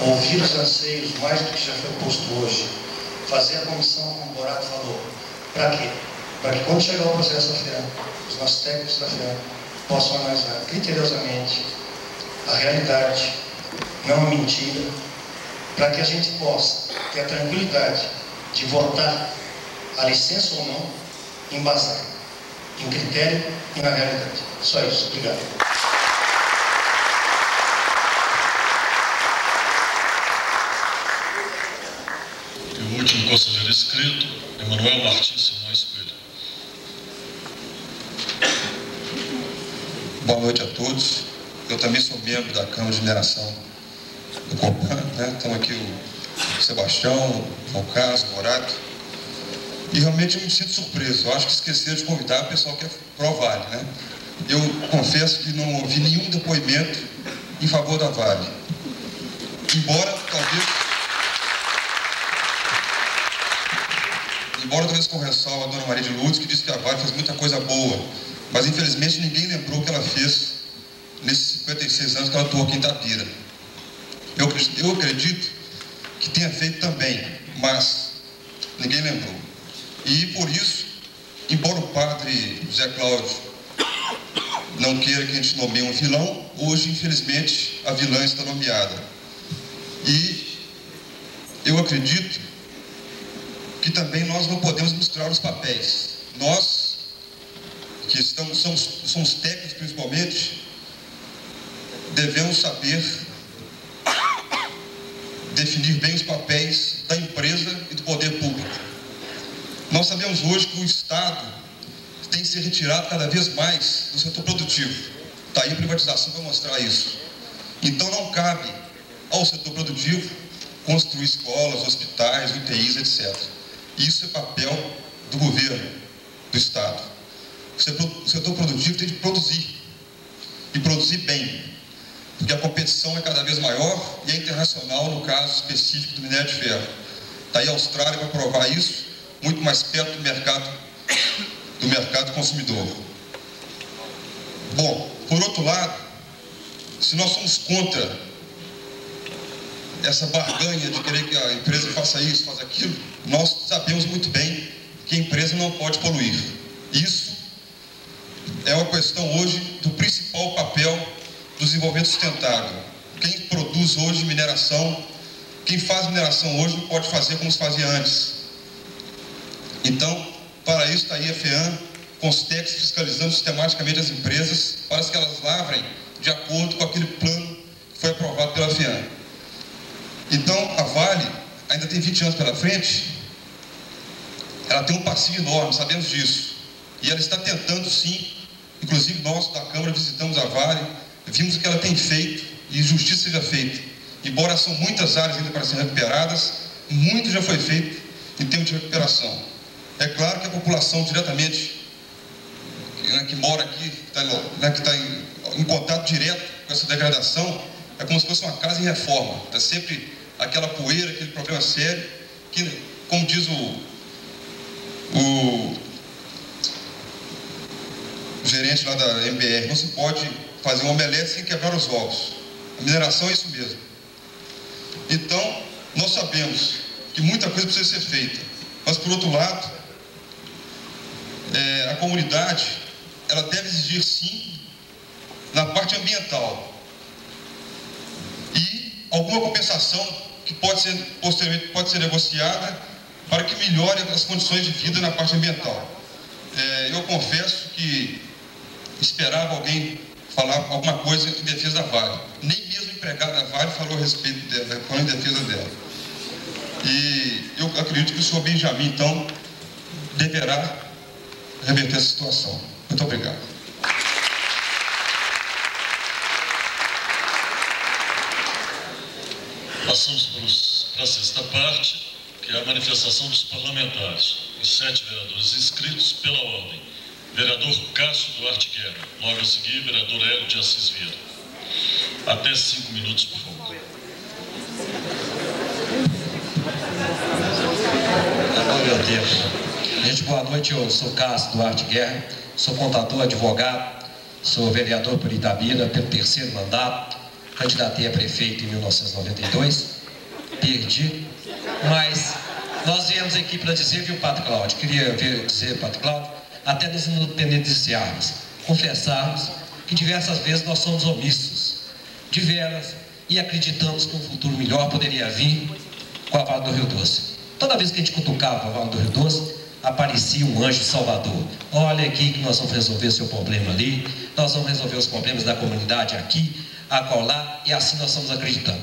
ouvir os anseios mais do que já foi posto hoje, fazer a comissão, como o Borato falou, para quê? Para que quando chegar o processo da FEAM, os nossos técnicos da FEAM possam analisar criteriosamente a realidade, não a mentira, para que a gente possa ter a tranquilidade de votar a licença ou não embasado em critério e na realidade. Só isso. Obrigado. E o último conselheiro escrito, Emanuel Martins Simões Coelho. Boa noite a todos. Eu também sou membro da Câmara de Mineração do Copan, né? Estão aqui o Sebastião, o Valcás, o Morato. E realmente me sinto surpreso. Eu acho que esqueceram de convidar o pessoal que é pró-Vale, né? Eu confesso que não ouvi nenhum depoimento em favor da Vale. Embora, talvez... Embora talvez com ressalva a dona Maria de Lourdes, que disse que a Vale fez muita coisa boa. Mas, infelizmente, ninguém lembrou o que ela fez nesses 56 anos que ela atuou aqui em Itapira. Eu, eu acredito que tenha feito também, mas ninguém lembrou. E por isso, embora o padre José Cláudio não queira que a gente nomeie um vilão, hoje, infelizmente, a vilã está nomeada. E eu acredito que também nós não podemos misturar os papéis. Nós, que estamos, somos, somos técnicos principalmente, devemos saber definir bem os papéis da empresa e do poder público. Nós sabemos hoje que o Estado tem se retirado cada vez mais do setor produtivo. Está aí a privatização para mostrar isso. Então não cabe ao setor produtivo construir escolas, hospitais, UTIs, etc. Isso é papel do governo, do Estado. O setor produtivo tem de produzir e produzir bem, porque a competição é cada vez maior e é internacional no caso específico do minério de ferro. Está aí a Austrália para provar isso, muito mais perto do mercado, do mercado consumidor. Bom, por outro lado, se nós somos contra essa barganha de querer que a empresa faça isso, faça aquilo, nós sabemos muito bem que a empresa não pode poluir. Isso é uma questão hoje do principal papel do desenvolvimento sustentável. Quem produz hoje mineração, quem faz mineração hoje não pode fazer como se fazia antes. Então, para isso está aí a FEAM, com os técnicos fiscalizando sistematicamente as empresas para que elas lavrem de acordo com aquele plano que foi aprovado pela FEAM. Então, a Vale ainda tem 20 anos pela frente, ela tem um passivo enorme, sabemos disso. E ela está tentando sim, inclusive nós da Câmara visitamos a Vale, vimos o que ela tem feito e justiça seja feita. Embora são muitas áreas ainda para serem recuperadas, muito já foi feito em termos de recuperação. É claro que a população diretamente, né, que mora aqui, que está, né, está em, em, contato direto com essa degradação, é como se fosse uma casa em reforma. Está sempre aquela poeira, aquele problema sério, que, como diz o, o gerente lá da MBR, não se pode fazer um omelete sem quebrar os ovos. A mineração é isso mesmo. Então, nós sabemos que muita coisa precisa ser feita. Mas, por outro lado, é, a comunidade, ela deve exigir sim, na parte ambiental. E alguma compensação que pode ser, posteriormente, pode ser negociada para que melhore as condições de vida na parte ambiental. É, eu confesso que esperava alguém falar alguma coisa em defesa da Vale. Nem mesmo o empregado da Vale falou a respeito dela, falou em defesa dela. E eu acredito que o senhor Benjamin, então, deverá reverter essa situação. Muito obrigado. Passamos para a sexta parte que é a manifestação dos parlamentares. Os sete vereadores inscritos pela ordem. Vereador Cássio Duarte Guerra. Logo a seguir, vereador Hélio de Assis Vieira. Até cinco minutos, por favor. Oh, meu Deus. Gente, boa noite. Eu sou Cássio Duarte Guerra, sou contador, advogado, sou vereador por Itabira pelo terceiro mandato, candidatei a prefeito em 1992, perdi, mas nós viemos aqui para dizer, viu, Pato Cláudio, queria ver, dizer, Pato Cláudio, até nos independenticiarmos, confessarmos que diversas vezes nós somos omissos, diversas, e acreditamos que um futuro melhor poderia vir com a Vale do Rio Doce. Toda vez que a gente cutucava a Vale do Rio Doce, aparecia um anjo salvador. Olha aqui que nós vamos resolver seu problema ali, nós vamos resolver os problemas da comunidade aqui, acolá, e assim nós estamos acreditando.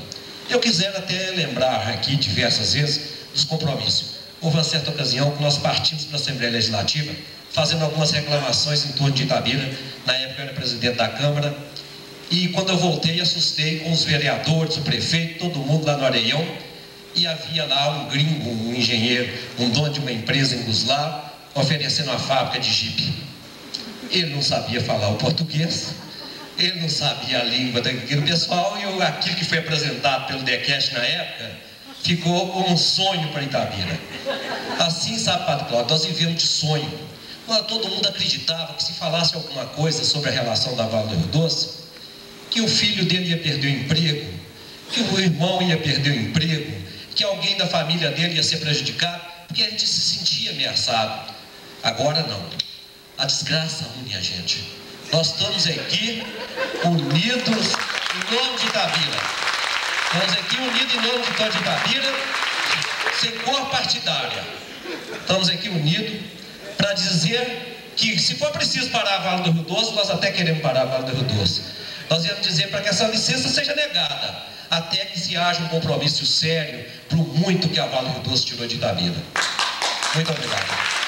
Eu quisera até lembrar aqui diversas vezes dos compromissos. Houve uma certa ocasião que nós partimos para a Assembleia Legislativa fazendo algumas reclamações em torno de Itabira. Na época eu era presidente da Câmara. E quando eu voltei, assustei com os vereadores, o prefeito, todo mundo lá no Areião. E havia lá um gringo, um engenheiro, um dono de uma empresa em Guslar, oferecendo uma fábrica de jipe. Ele não sabia falar o português, ele não sabia a língua daquele pessoal, e aquilo que foi apresentado pelo Decast na época ficou como um sonho para Itabira. Assim, sabe, Padre Cláudio, nós vivemos de sonho. Todo mundo acreditava que se falasse alguma coisa sobre a relação da Vale do Rio Doce, que o filho dele ia perder o emprego, que o irmão ia perder o emprego, que alguém da família dele ia ser prejudicado, porque a gente se sentia ameaçado. Agora não. A desgraça une a gente. Nós estamos aqui unidos em nome de Itabira. Estamos aqui unidos em nome de Itabira, sem cor partidária. Estamos aqui unidos para dizer que se for preciso parar a Vale do Rio Doce, nós até queremos parar a Vale do Rio Doce. Nós íamos dizer para que essa licença seja negada, até que se haja um compromisso sério para o muito que a Vale do Rio Doce tirou de Itabira. Muito obrigado.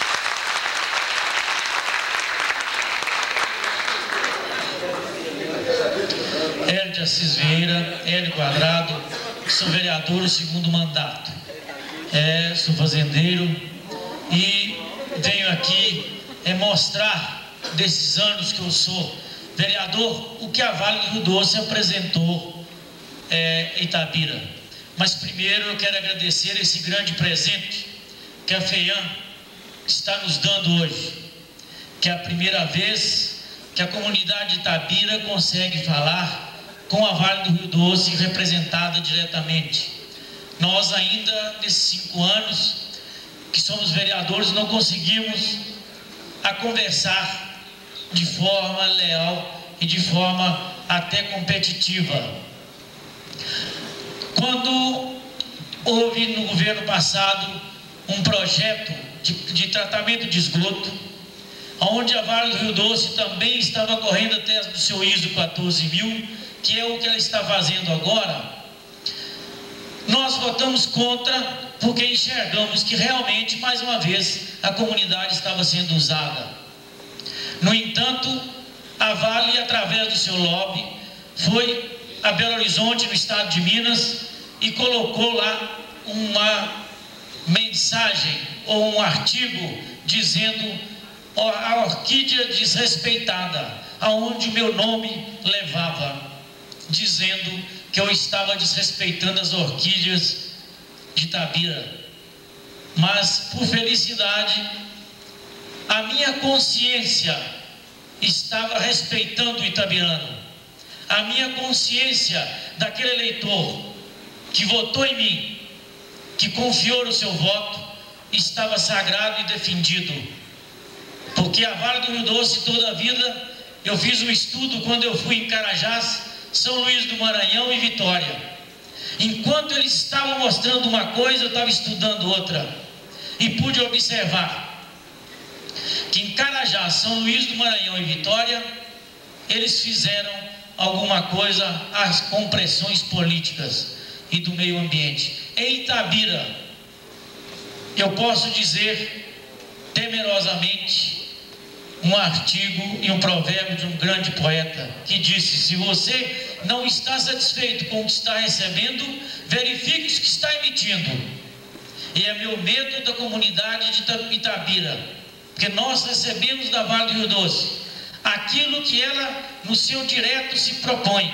Hélio de Assis Vieira, Hélio Quadrado, sou vereador segundo mandato. É, sou fazendeiro e venho aqui é, mostrar desses anos que eu sou vereador o que a Vale do Rio Doce apresentou é, em Itabira. Mas primeiro eu quero agradecer esse grande presente que a FEAM está nos dando hoje, que é a primeira vez que a comunidade de Itabira consegue falar com a Vale do Rio Doce representada diretamente. Nós ainda, nesses cinco anos que somos vereadores, não conseguimos a conversar de forma leal e de forma até competitiva. Quando houve no governo passado um projeto de, de tratamento de esgoto, onde a Vale do Rio Doce também estava correndo até do seu ISO 14 mil, que é o que ela está fazendo agora, nós votamos contra porque enxergamos que realmente, mais uma vez, a comunidade estava sendo usada. No entanto, a Vale, através do seu lobby, foi a Belo Horizonte, no estado de Minas, e colocou lá uma mensagem ou um artigo dizendo a orquídea desrespeitada, aonde meu nome levava dizendo que eu estava desrespeitando as orquídeas de Tabira. Mas, por felicidade, a minha consciência estava respeitando o Itabirano. A minha consciência daquele eleitor que votou em mim, que confiou no seu voto, estava sagrado e defendido. Porque a Vale do Rio Doce toda a vida, eu fiz um estudo quando eu fui em Carajás, são Luís do Maranhão e Vitória. Enquanto eles estavam mostrando uma coisa, eu estava estudando outra. E pude observar que em Carajá, São Luís do Maranhão e Vitória, eles fizeram alguma coisa às compressões políticas e do meio ambiente. Em Itabira, eu posso dizer temerosamente, um artigo e um provérbio de um grande poeta que disse: Se você não está satisfeito com o que está recebendo, verifique o que está emitindo. E é meu medo da comunidade de Itabira, porque nós recebemos da Vale do Rio Doce aquilo que ela, no seu direto, se propõe.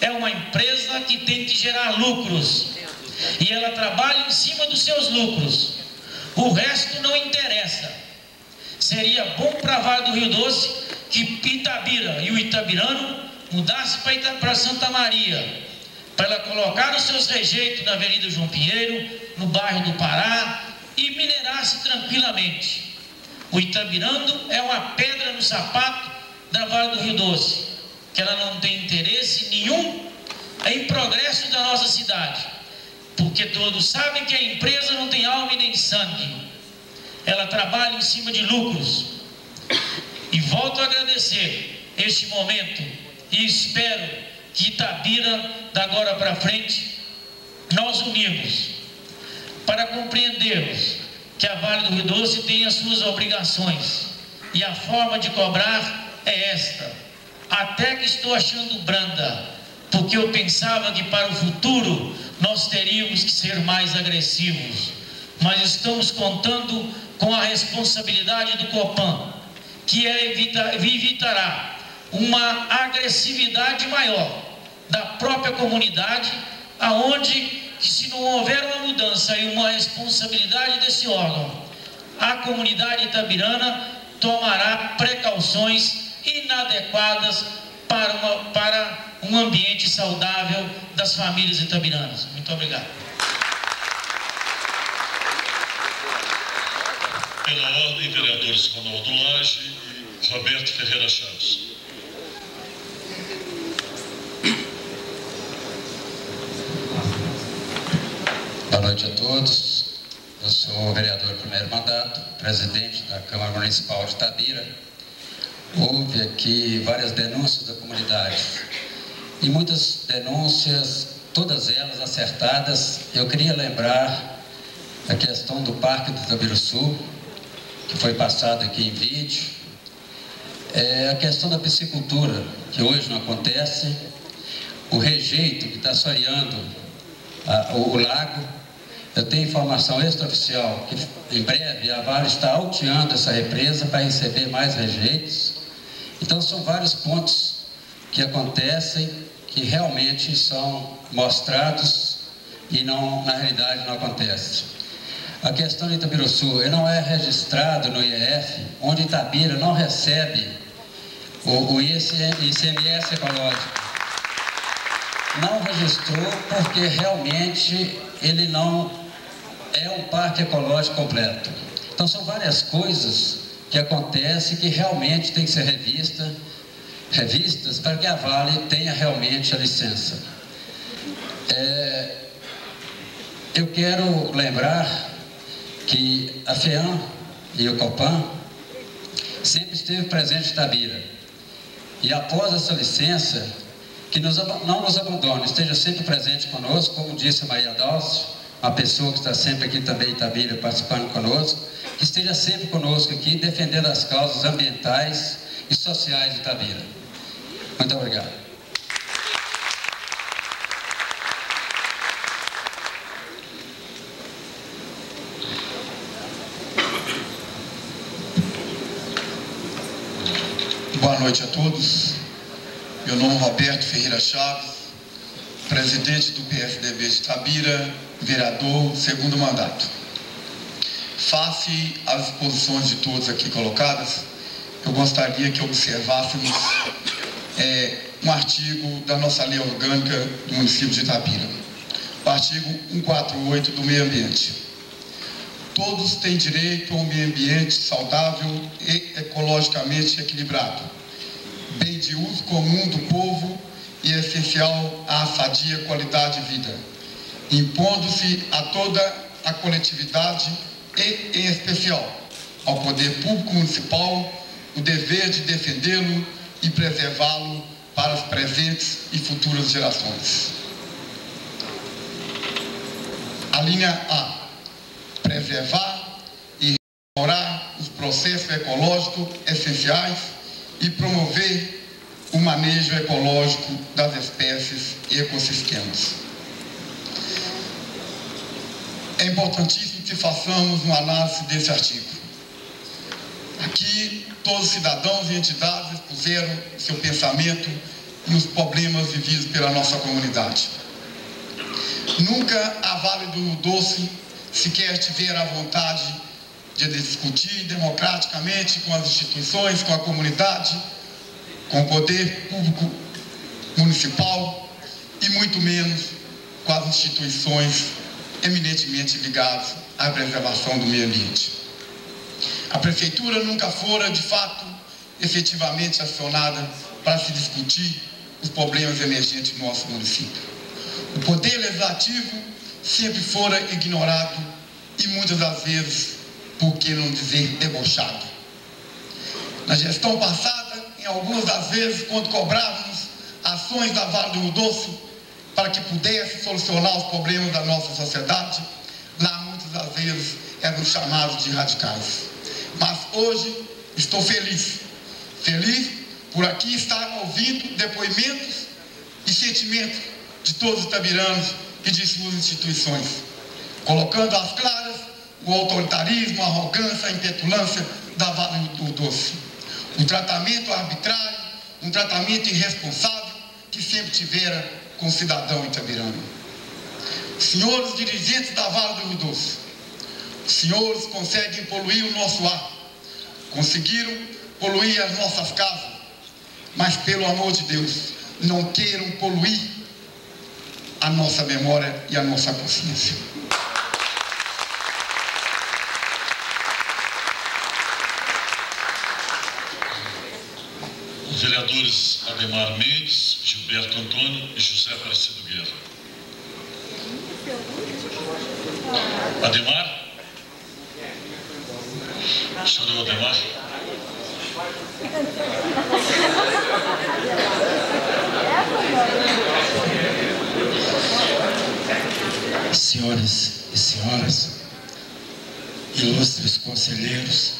É uma empresa que tem que gerar lucros e ela trabalha em cima dos seus lucros. O resto não interessa. Seria bom para a Vale do Rio Doce que Itabira e o Itabirano mudasse para Santa Maria, para ela colocar os seus rejeitos na Avenida João Pinheiro, no bairro do Pará e minerasse tranquilamente. O Itabirando é uma pedra no sapato da Vale do Rio Doce, que ela não tem interesse nenhum em progresso da nossa cidade, porque todos sabem que a empresa não tem alma e nem sangue, ela trabalha em cima de lucros. E volto a agradecer este momento e espero que Itabira, da agora para frente, nós unimos para compreendermos que a Vale do Rio Doce tem as suas obrigações e a forma de cobrar é esta. Até que estou achando branda, porque eu pensava que para o futuro nós teríamos que ser mais agressivos, mas estamos contando com a responsabilidade do Copan, que é evita, evitará uma agressividade maior da própria comunidade, aonde se não houver uma mudança e uma responsabilidade desse órgão, a comunidade itabirana tomará precauções inadequadas para, uma, para um ambiente saudável das famílias itabiranas. Muito obrigado. Pela ordem, vereadores Ronaldo Lage e Roberto Ferreira Chaves. Boa noite a todos. Eu sou o vereador primeiro mandato, presidente da Câmara Municipal de Tabira. Houve aqui várias denúncias da comunidade e muitas denúncias, todas elas acertadas. Eu queria lembrar a questão do Parque do Tabira Sul, que foi passado aqui em vídeo. É a questão da piscicultura, que hoje não acontece. O rejeito que está assoreando o lago eu tenho informação extraoficial que em breve a Vale está alteando essa represa para receber mais rejeitos. Então são vários pontos que acontecem que realmente são mostrados e não, na realidade não acontece. A questão de Itabiruçu, não é registrado no IEF, onde Itabira não recebe o, o ICMS ecológico. Não registrou porque realmente ele não é um parque ecológico completo. Então são várias coisas que acontecem que realmente tem que ser revista, revistas para que a Vale tenha realmente a licença. É, eu quero lembrar que a FEAM e o COPAN sempre esteve presente em Tabira. E após essa licença, que nos, não nos abandone, esteja sempre presente conosco, como disse Maria Dálcio, uma pessoa que está sempre aqui também, Itabira, participando conosco, que esteja sempre conosco aqui, defendendo as causas ambientais e sociais de Itabira. Muito obrigado. Boa noite a todos. Meu nome é Roberto Ferreira Chaves, presidente do PFDB de Tabira, vereador, segundo mandato. Face às exposições de todos aqui colocadas, eu gostaria que observássemos é, um artigo da nossa lei orgânica do município de Itabira. O artigo 148 do meio ambiente. Todos têm direito a um meio ambiente saudável e ecologicamente equilibrado, bem de uso comum do povo e essencial à sadia qualidade de vida impondo-se a toda a coletividade e, em especial, ao poder público municipal o dever de defendê-lo e preservá-lo para as presentes e futuras gerações. A linha A. Preservar e restaurar os processos saneamento ecológico essenciais e promover o manejo ecológico das espécies e ecossistemas. É importantíssimo que façamos uma análise desse artigo. Aqui, todos os cidadãos e entidades expuseram seu pensamento e os problemas vividos pela nossa comunidade. Nunca a Vale do Doce sequer tivera a vontade de discutir democraticamente com as instituições, com a comunidade, com o poder público municipal e muito menos com as instituições eminentemente ligadas à preservação do meio ambiente. A prefeitura nunca fora, de fato, efetivamente acionada para se discutir os problemas emergentes do nosso município. O poder legislativo sempre fora ignorado e muitas das vezes, por que não dizer, debochado. Na gestão passada, em algumas das vezes, quando cobrávamos ações da Vale do Doce para que pudesse solucionar os problemas da nossa sociedade, lá muitas das vezes eram chamados de radicais. Mas hoje estou feliz, feliz por aqui estar ouvindo depoimentos e sentimentos de todos os tabiranos e de suas instituições, colocando às claras o autoritarismo, a arrogância, a impetulância da Vale do Doce. Um tratamento arbitrário, um tratamento irresponsável que sempre tivera com o cidadão itabirano. Senhores dirigentes da Vale do Rio Doce, senhores conseguem poluir o nosso ar, conseguiram poluir as nossas casas, mas pelo amor de Deus, não queiram poluir a nossa memória e a nossa consciência. Os vereadores Ademar Mendes, Gilberto Antônio e José Aparecido Guerra. Ademar? Senhor Ademar? Senhores e senhoras, ilustres conselheiros,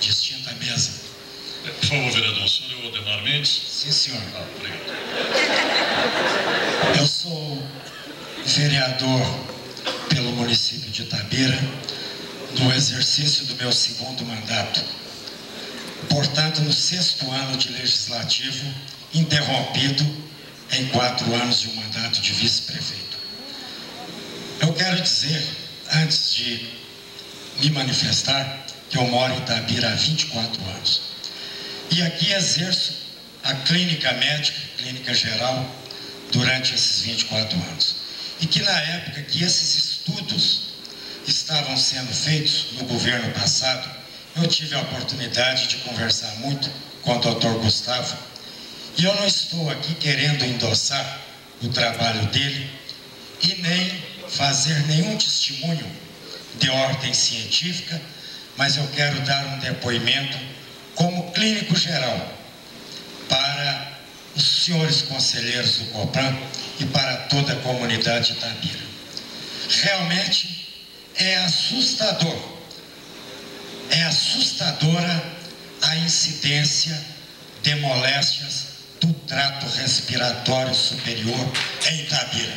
distinta mesa. Por favor, vereador, o senhor é o Ademar Mendes? Sim, senhor. Ah, obrigado. Eu sou vereador pelo município de Itabira no exercício do meu segundo mandato. Portanto, no sexto ano de legislativo, interrompido em quatro anos de um mandato de vice-prefeito. Eu quero dizer, antes de me manifestar, que eu moro em Itabira há 24 anos. E aqui exerço a clínica médica, clínica geral, durante esses 24 anos. E que na época que esses estudos estavam sendo feitos no governo passado, eu tive a oportunidade de conversar muito com o doutor Gustavo. E eu não estou aqui querendo endossar o trabalho dele e nem fazer nenhum testemunho de ordem científica, mas eu quero dar um depoimento como clínico geral para os senhores conselheiros do COPRAN e para toda a comunidade Itabira. Realmente é assustador, é assustadora a incidência de moléstias do trato respiratório superior em Itabira.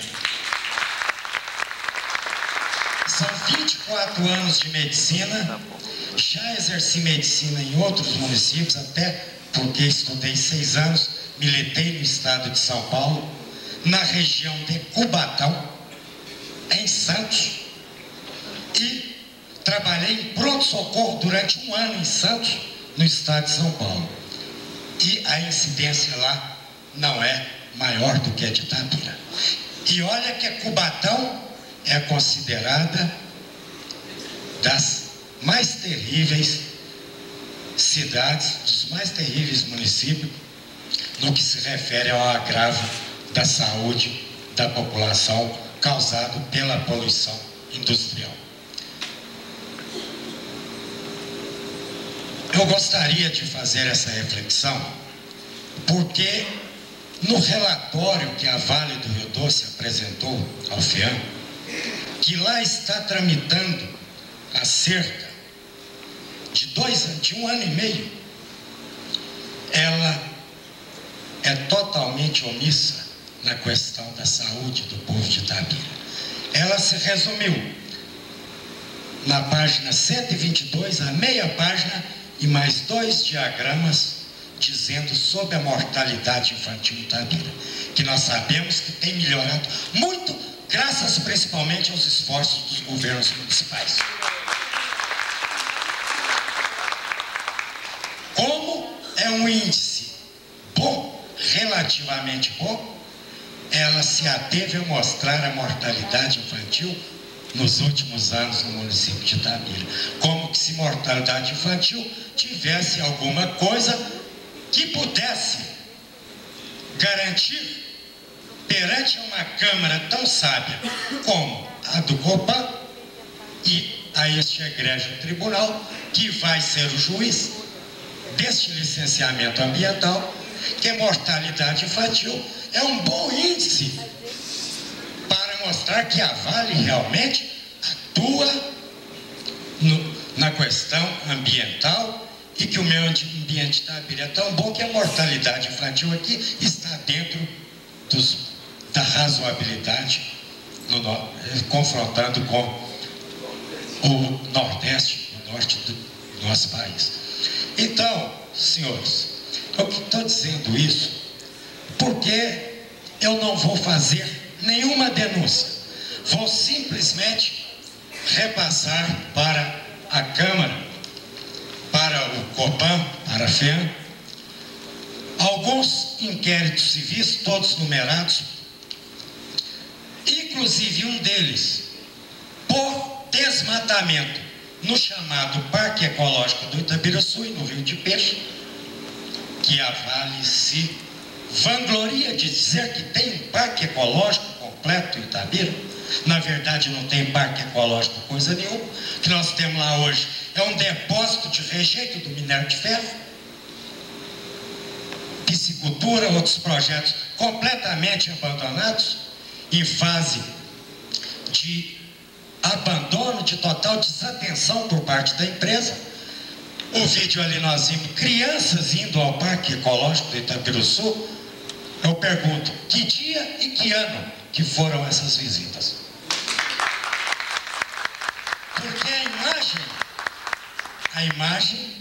São 24 anos de medicina, já exerci medicina em outros municípios, até porque estudei seis anos, militei no estado de São Paulo, na região de Cubatão, em Santos, e trabalhei em pronto-socorro durante um ano em Santos, no estado de São Paulo. E a incidência lá não é maior do que a de Itabira. E olha que Cubatão é considerada das mais terríveis cidades, dos mais terríveis municípios, no que se refere ao agravo da saúde da população causado pela poluição industrial. Eu gostaria de fazer essa reflexão porque no relatório que a Vale do Rio Doce apresentou ao FEAM, que lá está tramitando acerca de dois de um ano e meio, ela é totalmente omissa na questão da saúde do povo de Itabira. Ela se resumiu na página 122, a meia página, e mais dois diagramas dizendo sobre a mortalidade infantil em Itabira, que nós sabemos que tem melhorado muito, graças principalmente aos esforços dos governos municipais. Como é um índice bom, relativamente bom, ela se ateve a mostrar a mortalidade infantil nos últimos anos no município de Itabira. Como que se mortalidade infantil tivesse alguma coisa que pudesse garantir perante uma Câmara tão sábia como a do Copan e a este egrégio tribunal, que vai ser o juiz deste licenciamento ambiental, que a mortalidade infantil é um bom índice para mostrar que a Vale realmente atua no, na questão ambiental e que o meio ambiente está é tão bom que a mortalidade infantil aqui está dentro dos, da razoabilidade, no, confrontando com o Nordeste, o Norte do nosso país. Então, senhores, eu estou dizendo isso porque eu não vou fazer nenhuma denúncia, vou simplesmente repassar para a Câmara, para o COPAN, para a FEAM, alguns inquéritos civis, todos numerados, inclusive um deles por desmatamento no chamado Parque Ecológico do Itabiraçu, no Rio de Peixe, que a Vale se vangloria de dizer que tem um parque ecológico completo em Itabira. Na verdade, não tem parque ecológico coisa nenhuma. O que nós temos lá hoje é um depósito de rejeito do minério de ferro, piscicultura, outros projetos completamente abandonados, em fase de abandono, de total desatenção por parte da empresa. O vídeo ali nós vimos crianças indo ao Parque Ecológico do Itapiruçu. Eu pergunto, que dia e que ano que foram essas visitas? Porque a imagem, a imagem,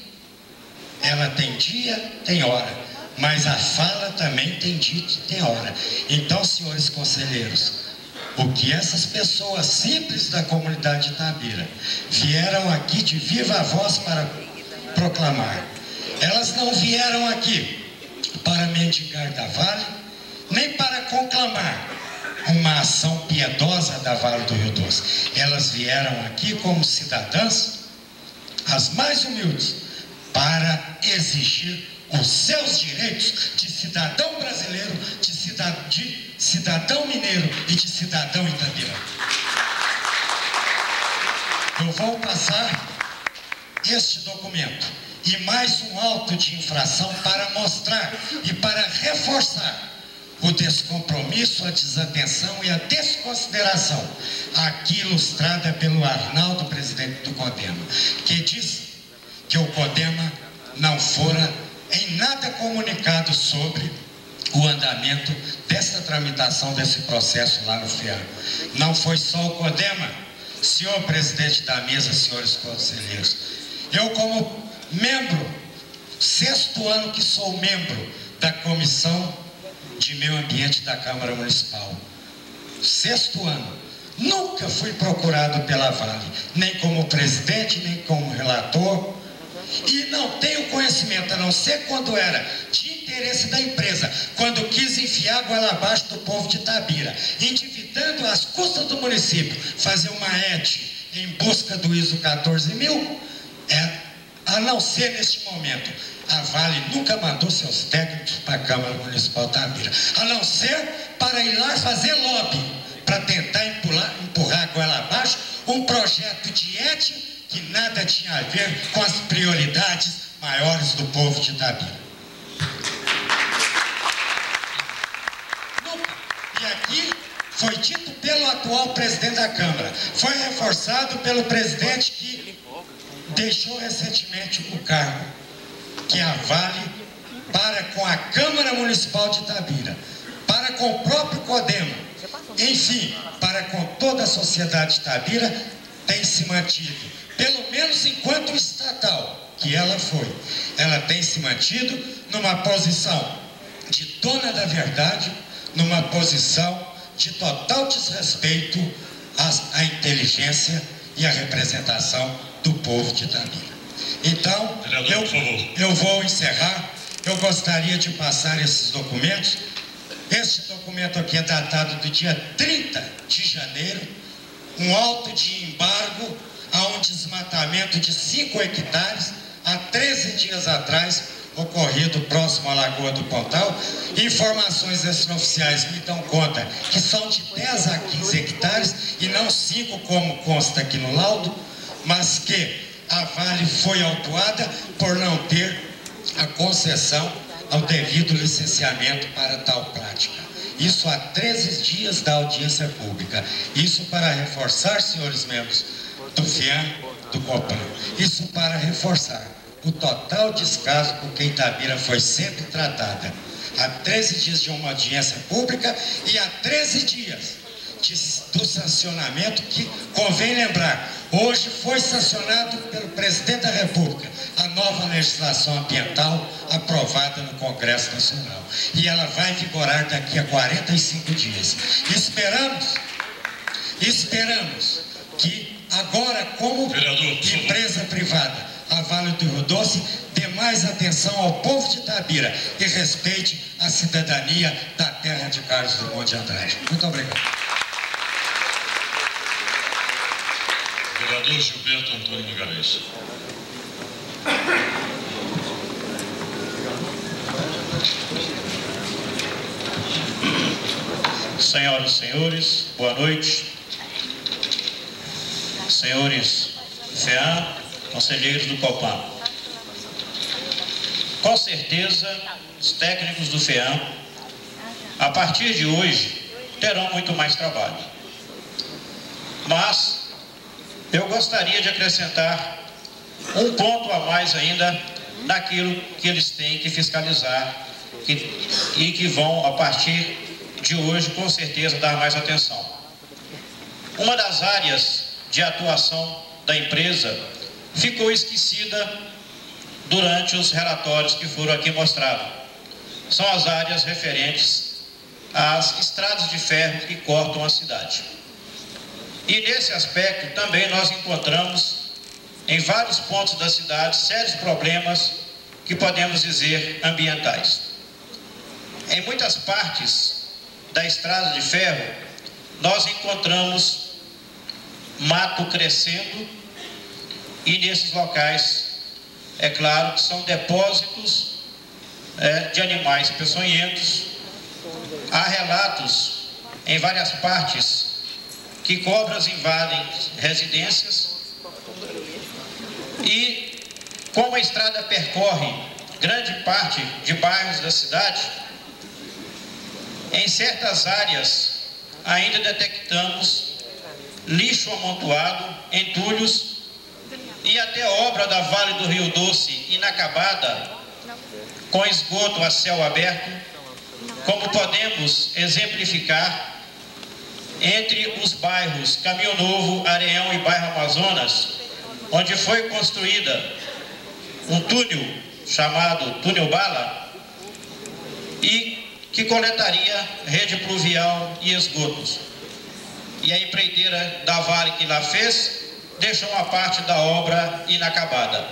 ela tem dia, tem hora, mas a fala também tem dia e tem hora. Então, senhores conselheiros, o que essas pessoas simples da comunidade de Itabira vieram aqui de viva voz para proclamar. Elas não vieram aqui para mendigar da Vale, nem para conclamar uma ação piedosa da Vale do Rio Doce. Elas vieram aqui como cidadãs, as mais humildes, para exigir os seus direitos de cidadão brasileiro, de cidadão, de cidadão mineiro e de cidadão itabirão. Eu vou passar este documento e mais um auto de infração para mostrar e para reforçar o descompromisso, a desatenção e a desconsideração, aqui ilustrada pelo Arnaldo, presidente do CODEMA, que diz que o CODEMA não fora em nada comunicado sobre o andamento dessa tramitação desse processo lá no FEA. Não foi só o CODEMA, senhor presidente da mesa, senhores conselheiros. Eu, como membro, sexto ano que sou membro da Comissão de Meio Ambiente da Câmara Municipal, sexto ano, nunca fui procurado pela Vale, nem como presidente, nem como relator, e não tenho conhecimento, a não ser quando era de interesse da empresa, quando quis enfiar a goela abaixo do povo de Tabira, endividando as custas do município, fazer uma ET em busca do ISO 14 mil, é, a não ser neste momento. A Vale nunca mandou seus técnicos para a Câmara Municipal Tabira, a não ser para ir lá fazer lobby, para tentar empurrar, empurrar a goela abaixo um projeto de ética que nada tinha a ver com as prioridades maiores do povo de Itabira. E aqui foi dito pelo atual presidente da Câmara, foi reforçado pelo presidente que deixou recentemente o cargo que a Vale para com a Câmara Municipal de Itabira, para com o próprio Codema, enfim, para com toda a sociedade de Itabira, tem se mantido, pelo menos enquanto estatal que ela foi, ela tem se mantido numa posição de dona da verdade, numa posição de total desrespeito à, à inteligência e à representação do povo de Itabira. Então, eu, eu vou encerrar. Eu gostaria de passar esses documentos. Este documento aqui é datado do dia 30 de janeiro, um auto de embargo a um desmatamento de 5 hectares há 13 dias atrás ocorrido próximo à Lagoa do Pontal. Informações extraoficiais me dão conta que são de 10 a 15 hectares e não 5 como consta aqui no laudo, mas que a Vale foi autuada por não ter a concessão ao devido licenciamento para tal prática. Isso há 13 dias da audiência pública. Isso para reforçar, senhores membros do FIAM, do COPAN. Isso para reforçar o total descaso com que Itabira foi sempre tratada. Há 13 dias de uma audiência pública e há 13 dias de, do sancionamento que, convém lembrar, hoje foi sancionado pelo presidente da República a nova legislação ambiental aprovada no Congresso Nacional. E ela vai vigorar daqui a 45 dias. Esperamos, esperamos que agora, como empresa privada, a Vale do Rio Doce dê mais atenção ao povo de Itabira e respeite a cidadania da terra de Carlos Drummond de Andrade. Muito obrigado. Vereador Gilberto Antônio Magalhães. Senhoras e senhores, boa noite. Senhores FEA, conselheiros do COPAM. Com certeza, os técnicos do FEAM, a partir de hoje, terão muito mais trabalho. Mas eu gostaria de acrescentar um ponto a mais ainda naquilo que eles têm que fiscalizar que, e que vão, a partir de hoje, com certeza, dar mais atenção. Uma das áreas de atuação da empresa ficou esquecida durante os relatórios que foram aqui mostrados. São as áreas referentes às estradas de ferro que cortam a cidade. E nesse aspecto também nós encontramos em vários pontos da cidade sérios problemas que podemos dizer ambientais. Em muitas partes da estrada de ferro, nós encontramos mato crescendo e nesses locais, é claro que são depósitos é, de animais peçonhentos. Há relatos em várias partes que cobras invadem residências e como a estrada percorre grande parte de bairros da cidade, em certas áreas ainda detectamos lixo amontoado, entulhos e até obra da Vale do Rio Doce inacabada, com esgoto a céu aberto, como podemos exemplificar entre os bairros Caminho Novo, Areão e Bairro Amazonas, onde foi construída um túnel chamado Túnel Bala e que coletaria rede pluvial e esgotos. E a empreiteira da Vale que lá fez deixou uma parte da obra inacabada.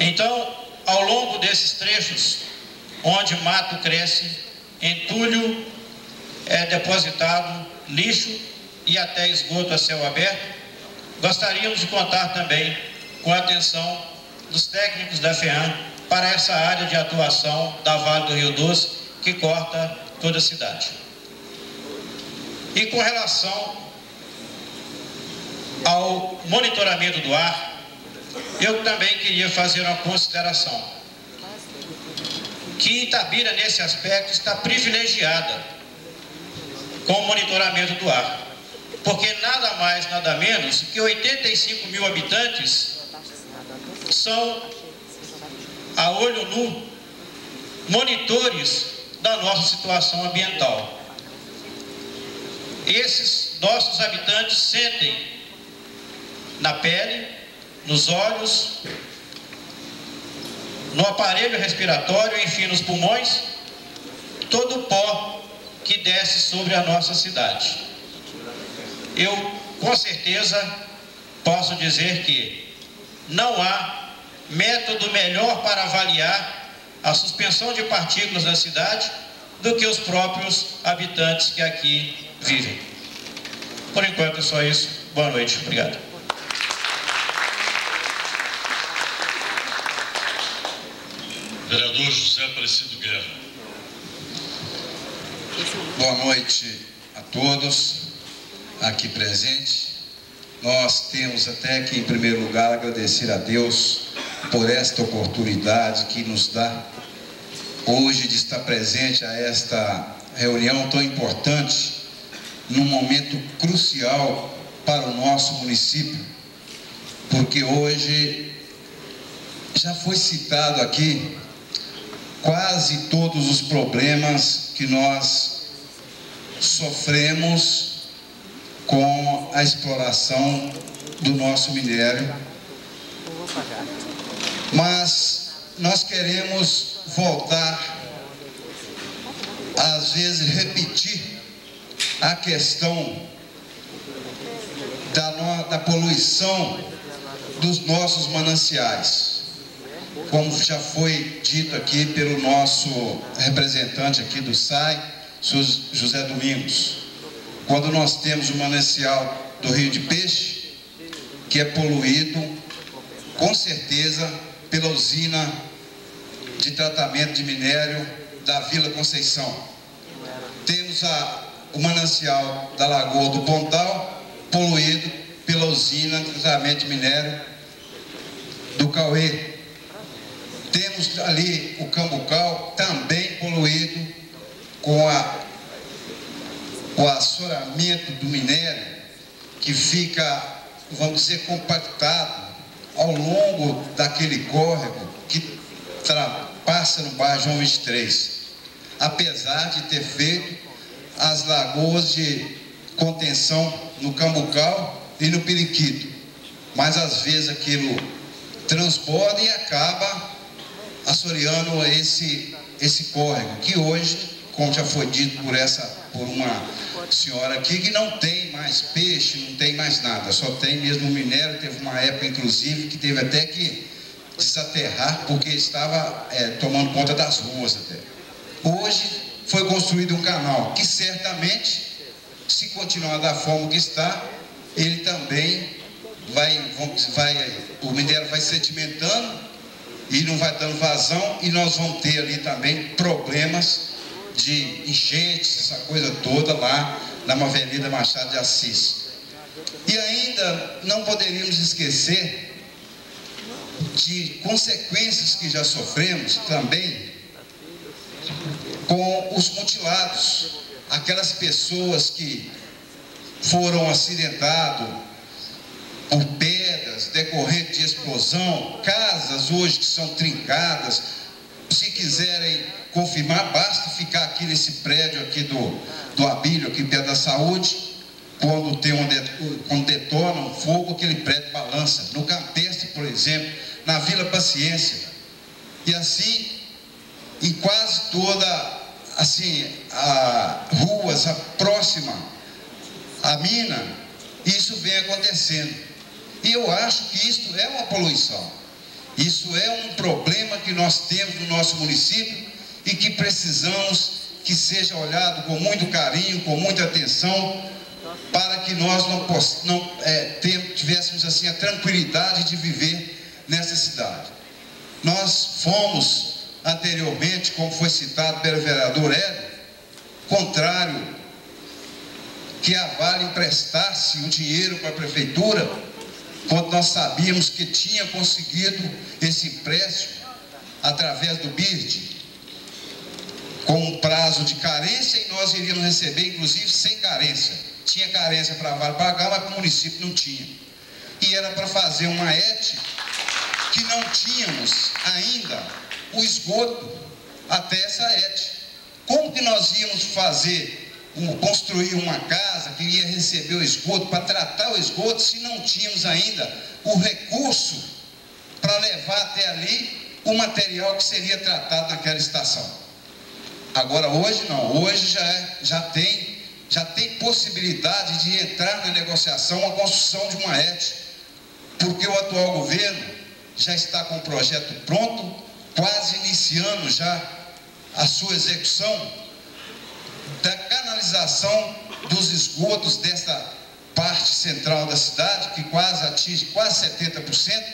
Então, ao longo desses trechos, onde mato cresce, entulho é depositado, lixo e até esgoto a céu aberto, gostaríamos de contar também com a atenção dos técnicos da FEAM para essa área de atuação da Vale do Rio Doce, que corta toda a cidade. E com relação ao monitoramento do ar, eu também queria fazer uma consideração. Que Itabira, nesse aspecto, está privilegiada com o monitoramento do ar. porque nada mais, nada menos que 85 mil habitantes são, a olho nu, monitores da nossa situação ambiental. Esses nossos habitantes sentem na pele, nos olhos, no aparelho respiratório, enfim, nos pulmões, todo o pó que desce sobre a nossa cidade. Eu, com certeza, posso dizer que não há método melhor para avaliar a suspensão de partículas na cidade do que os próprios habitantes que aqui vivem. Por enquanto é só isso. Boa noite. Obrigado. Vereador José Aparecido Guerra. Boa noite a todos aqui presentes. Nós temos até que, em primeiro lugar, agradecer a Deus por esta oportunidade que nos dá hoje de estar presente a esta reunião tão importante, num momento crucial para o nosso município, porque hoje já foi citado aqui quase todos os problemas que nós sofremos com a exploração do nosso minério. Mas nós queremos voltar, às vezes repetir a questão da, da poluição dos nossos mananciais como já foi dito aqui pelo nosso representante aqui do SAI, José Domingos, quando nós temos o manancial do Rio de Peixe, que é poluído, com certeza, pela usina de tratamento de minério da Vila Conceição. Temos a, o manancial da Lagoa do Pontal, poluído pela usina de tratamento de minério do Cauê, temos ali o Cambucal também poluído com, a, o assoramento do minério que fica, vamos dizer, compactado ao longo daquele córrego que passa no bairro João 23. Apesar de ter feito as lagoas de contenção no Cambucal e no Periquito. Mas às vezes aquilo transborda e acaba açoriano esse, esse córrego, que hoje, como já foi dito por, essa, por uma senhora aqui, que não tem mais peixe, não tem mais nada, só tem mesmo minério. Teve uma época, inclusive, que teve até que desaterrar, porque estava é, tomando conta das ruas até. Hoje foi construído um canal que certamente, se continuar da forma que está, ele também vai, vai o minério vai sedimentando e não vai dando vazão e nós vamos ter ali também problemas de enchentes, essa coisa toda lá na Avenida Machado de Assis. E ainda não poderíamos esquecer de consequências que já sofremos também com os mutilados, aquelas pessoas que foram acidentadas por pedras decorrente de explosão, casas hoje que são trincadas. Se quiserem confirmar, basta ficar aqui nesse prédio aqui do, do Abílio, aqui perto da saúde, quando, tem um, quando detona um fogo, aquele prédio balança. No Campestre, por exemplo, na Vila Paciência. E assim, em quase toda, assim, a, ruas a próxima à mina, isso vem acontecendo. E eu acho que isso é uma poluição. Isso é um problema que nós temos no nosso município e que precisamos que seja olhado com muito carinho, com muita atenção, para que nós não, não é, tivéssemos assim a tranquilidade de viver nessa cidade. Nós fomos anteriormente, como foi citado pelo vereador Hélio, contrário que a Vale emprestasse o dinheiro para a prefeitura quando nós sabíamos que tinha conseguido esse empréstimo através do BIRD, com um prazo de carência e nós iríamos receber, inclusive, sem carência. tinha carência para Vale pagar, mas o município não tinha. E era para fazer uma ET que não tínhamos ainda o esgoto até essa ET. Como que nós íamos fazer construir uma casa que ia receber o esgoto, para tratar o esgoto, se não tínhamos ainda o recurso para levar até ali o material que seria tratado naquela estação. Agora hoje não, hoje já, é, já tem já tem possibilidade de entrar na negociação a construção de uma ET, porque o atual governo já está com o projeto pronto, quase iniciando já a sua execução da canalização dos esgotos dessa parte central da cidade, que quase atinge quase 70%,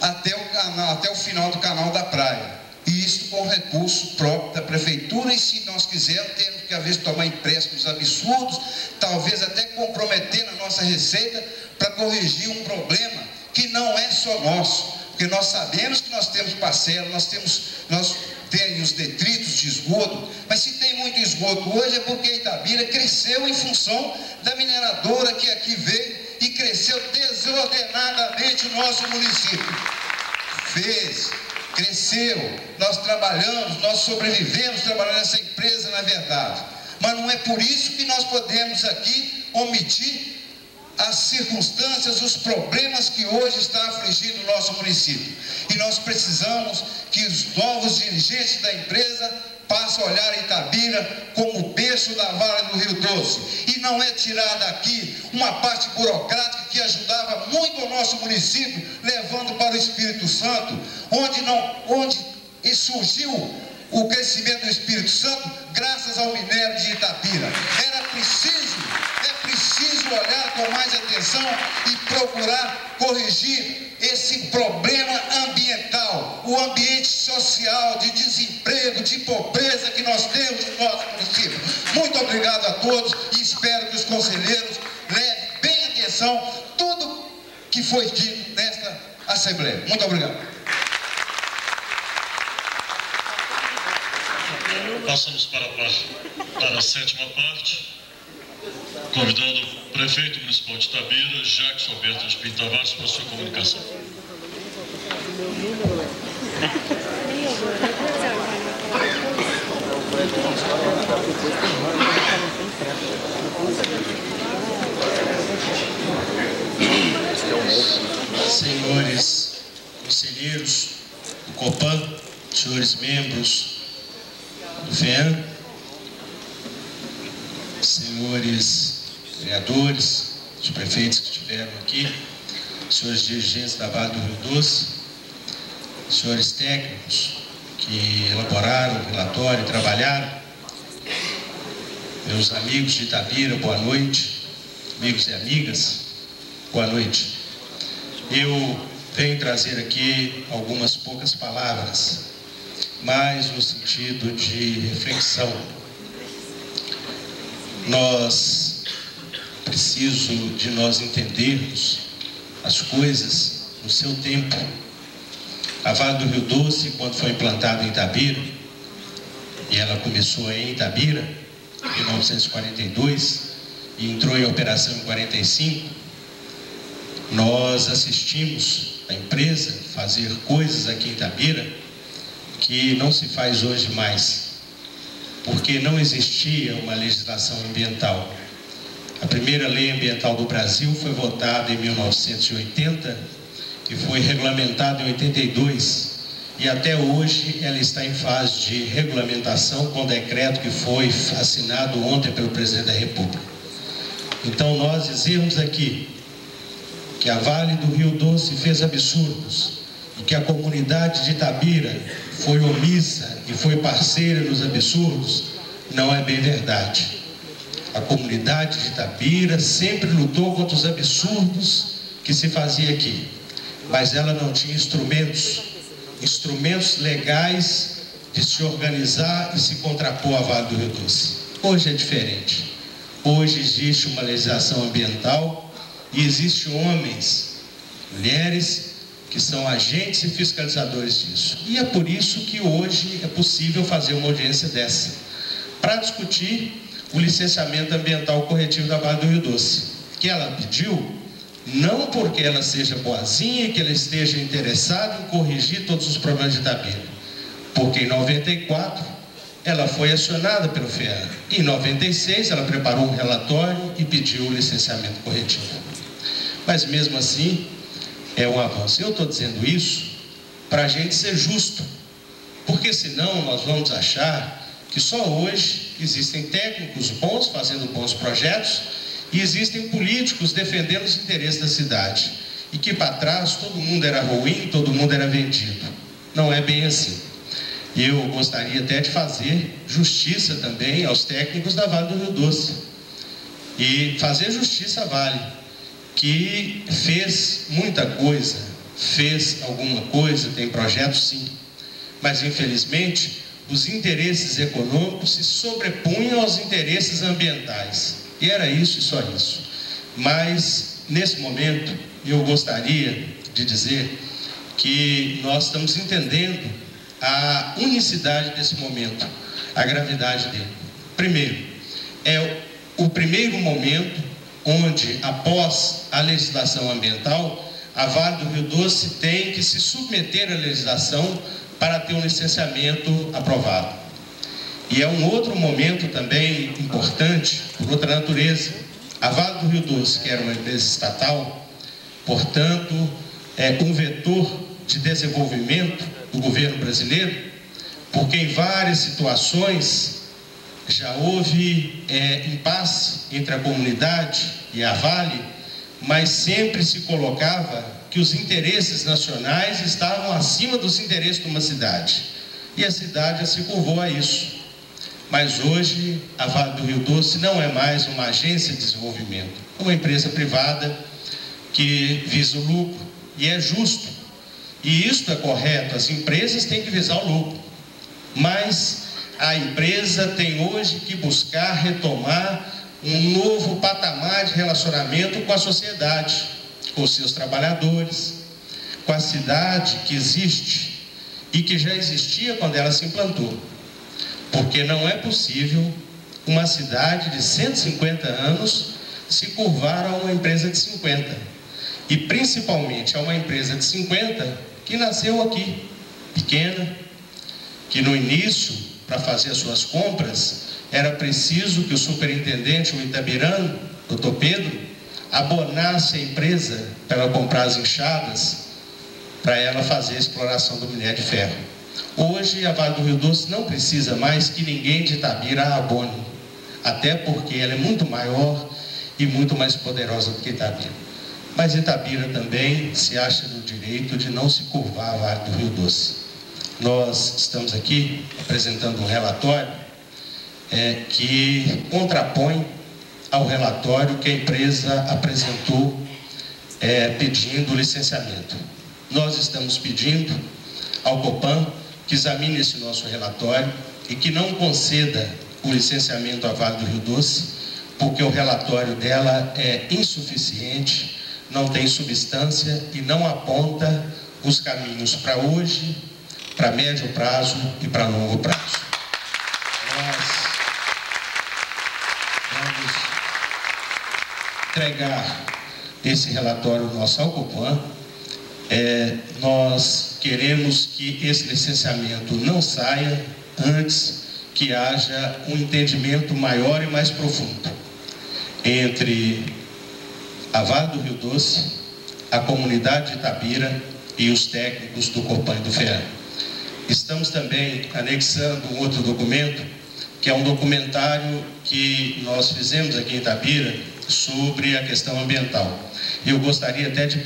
até o, canal, até o final do canal da praia. E isso com recurso próprio da prefeitura, e se nós quisermos, temos que às vezes tomar empréstimos absurdos, talvez até comprometendo a nossa receita para corrigir um problema que não é só nosso, porque nós sabemos que nós temos parcela, nós temos, nós tem os detritos de esgoto, mas se tem muito esgoto hoje é porque Itabira cresceu em função da mineradora que aqui veio e cresceu desordenadamente o nosso município. Fez, cresceu, nós trabalhamos, nós sobrevivemos trabalhando nessa empresa, na verdade. Mas não é por isso que nós podemos aqui omitir as circunstâncias, os problemas que hoje está afligindo o nosso município. E nós precisamos que os novos dirigentes da empresa passem a olhar Itabira como o berço da Vale do Rio Doce. E não é tirar daqui uma parte burocrática que ajudava muito o nosso município, levando para o Espírito Santo, onde, não, onde surgiu o crescimento do Espírito Santo graças ao minério de Itabira. Era preciso preciso olhar com mais atenção e procurar corrigir esse problema ambiental, o ambiente social, de desemprego, de pobreza que nós temos no nosso município. Muito obrigado a todos e espero que os conselheiros levem bem atenção tudo que foi dito nesta Assembleia. Muito obrigado. Passamos para a, para a sétima parte convidando o prefeito municipal de Tabira, Jackson Alberto de Pinto Tavares, para sua comunicação. Senhores conselheiros do COPAN, senhores membros do FEAN, senhores vereadores, os prefeitos que estiveram aqui, senhores dirigentes da Vale do Rio Doce, senhores técnicos que elaboraram o relatório e trabalharam, meus amigos de Itabira, boa noite, amigos e amigas, boa noite. Eu venho trazer aqui algumas poucas palavras, mais no sentido de reflexão nós preciso de nós entendermos as coisas no seu tempo. A Vale do Rio Doce, quando foi implantada em Itabira, e ela começou em Itabira, em 1942, e entrou em operação em 45, nós assistimos a empresa fazer coisas aqui em Itabira que não se faz hoje mais porque não existia uma legislação ambiental. A primeira lei ambiental do Brasil foi votada em 1980 e foi regulamentada em 82 e até hoje ela está em fase de regulamentação com o decreto que foi assinado ontem pelo presidente da República. Então nós dizemos aqui que a Vale do Rio Doce fez absurdos e que a comunidade de Itabira foi omissa e foi parceira dos absurdos, não é bem verdade. A comunidade de Itabira sempre lutou contra os absurdos que se fazia aqui, mas ela não tinha instrumentos, instrumentos legais de se organizar e se contrapor à Vale do Rio Doce. Hoje é diferente. Hoje existe uma legislação ambiental e existem homens, mulheres que são agentes e fiscalizadores disso. E é por isso que hoje é possível fazer uma audiência dessa, para discutir o licenciamento ambiental corretivo da Vale do Rio Doce, que ela pediu não porque ela seja boazinha que ela esteja interessada em corrigir todos os problemas de Itabira, porque em 94 ela foi acionada pelo FEA. Em 96 ela preparou um relatório e pediu o licenciamento corretivo. Mas mesmo assim é um avanço. Eu estou dizendo isso para a gente ser justo, porque senão nós vamos achar que só hoje existem técnicos bons fazendo bons projetos e existem políticos defendendo os interesses da cidade. E que para trás todo mundo era ruim, todo mundo era vendido. Não é bem assim. Eu gostaria até de fazer justiça também aos técnicos da Vale do Rio Doce. E fazer justiça Vale, que fez muita coisa, fez alguma coisa, tem projetos sim. Mas infelizmente os interesses econômicos se sobrepunham aos interesses ambientais. E era isso e só isso. Mas, nesse momento, eu gostaria de dizer que nós estamos entendendo a unicidade desse momento, a gravidade dele. Primeiro, é o primeiro momento onde, após a legislação ambiental, a Vale do Rio Doce tem que se submeter à legislação para ter um licenciamento aprovado. E é um outro momento também importante, por outra natureza. A Vale do Rio Doce, que era uma empresa estatal, portanto, é um vetor de desenvolvimento do governo brasileiro, porque em várias situações já houve é, impasse entre a comunidade e a Vale, mas sempre se colocava que os interesses nacionais estavam acima dos interesses de uma cidade. E a cidade se curvou a isso. Mas hoje, a Vale do Rio Doce não é mais uma agência de desenvolvimento, é uma empresa privada que visa o lucro. E é justo. E isto é correto, as empresas têm que visar o lucro. Mas a empresa tem hoje que buscar retomar um novo patamar de relacionamento com a sociedade com seus trabalhadores, com a cidade que existe e que já existia quando ela se implantou. Porque não é possível uma cidade de 150 anos se curvar a uma empresa de 50. E principalmente a uma empresa de 50 que nasceu aqui, pequena, que no início, para fazer as suas compras, era preciso que o superintendente, o Itabirano, doutor Pedro, abonasse a empresa para ela comprar as enxadas, para ela fazer a exploração do minério de ferro. Hoje, a Vale do Rio Doce não precisa mais que ninguém de Itabira a abone, até porque ela é muito maior e muito mais poderosa do que Itabira. Mas Itabira também se acha no direito de não se curvar a Vale do Rio Doce. Nós estamos aqui apresentando um relatório é, que contrapõe ao relatório que a empresa apresentou é, pedindo licenciamento. Nós estamos pedindo ao Copan que examine esse nosso relatório e que não conceda o licenciamento à Vale do Rio Doce, porque o relatório dela é insuficiente, não tem substância e não aponta os caminhos para hoje, para médio prazo e para longo prazo. entregar esse relatório nosso ao é, nós queremos que esse licenciamento não saia antes que haja um entendimento maior e mais profundo entre a Vale do Rio Doce, a comunidade de Itabira e os técnicos do Copan e do FEA. Estamos também anexando um outro documento, que é um documentário que nós fizemos aqui em Itabira, sobre a questão ambiental. Eu gostaria até de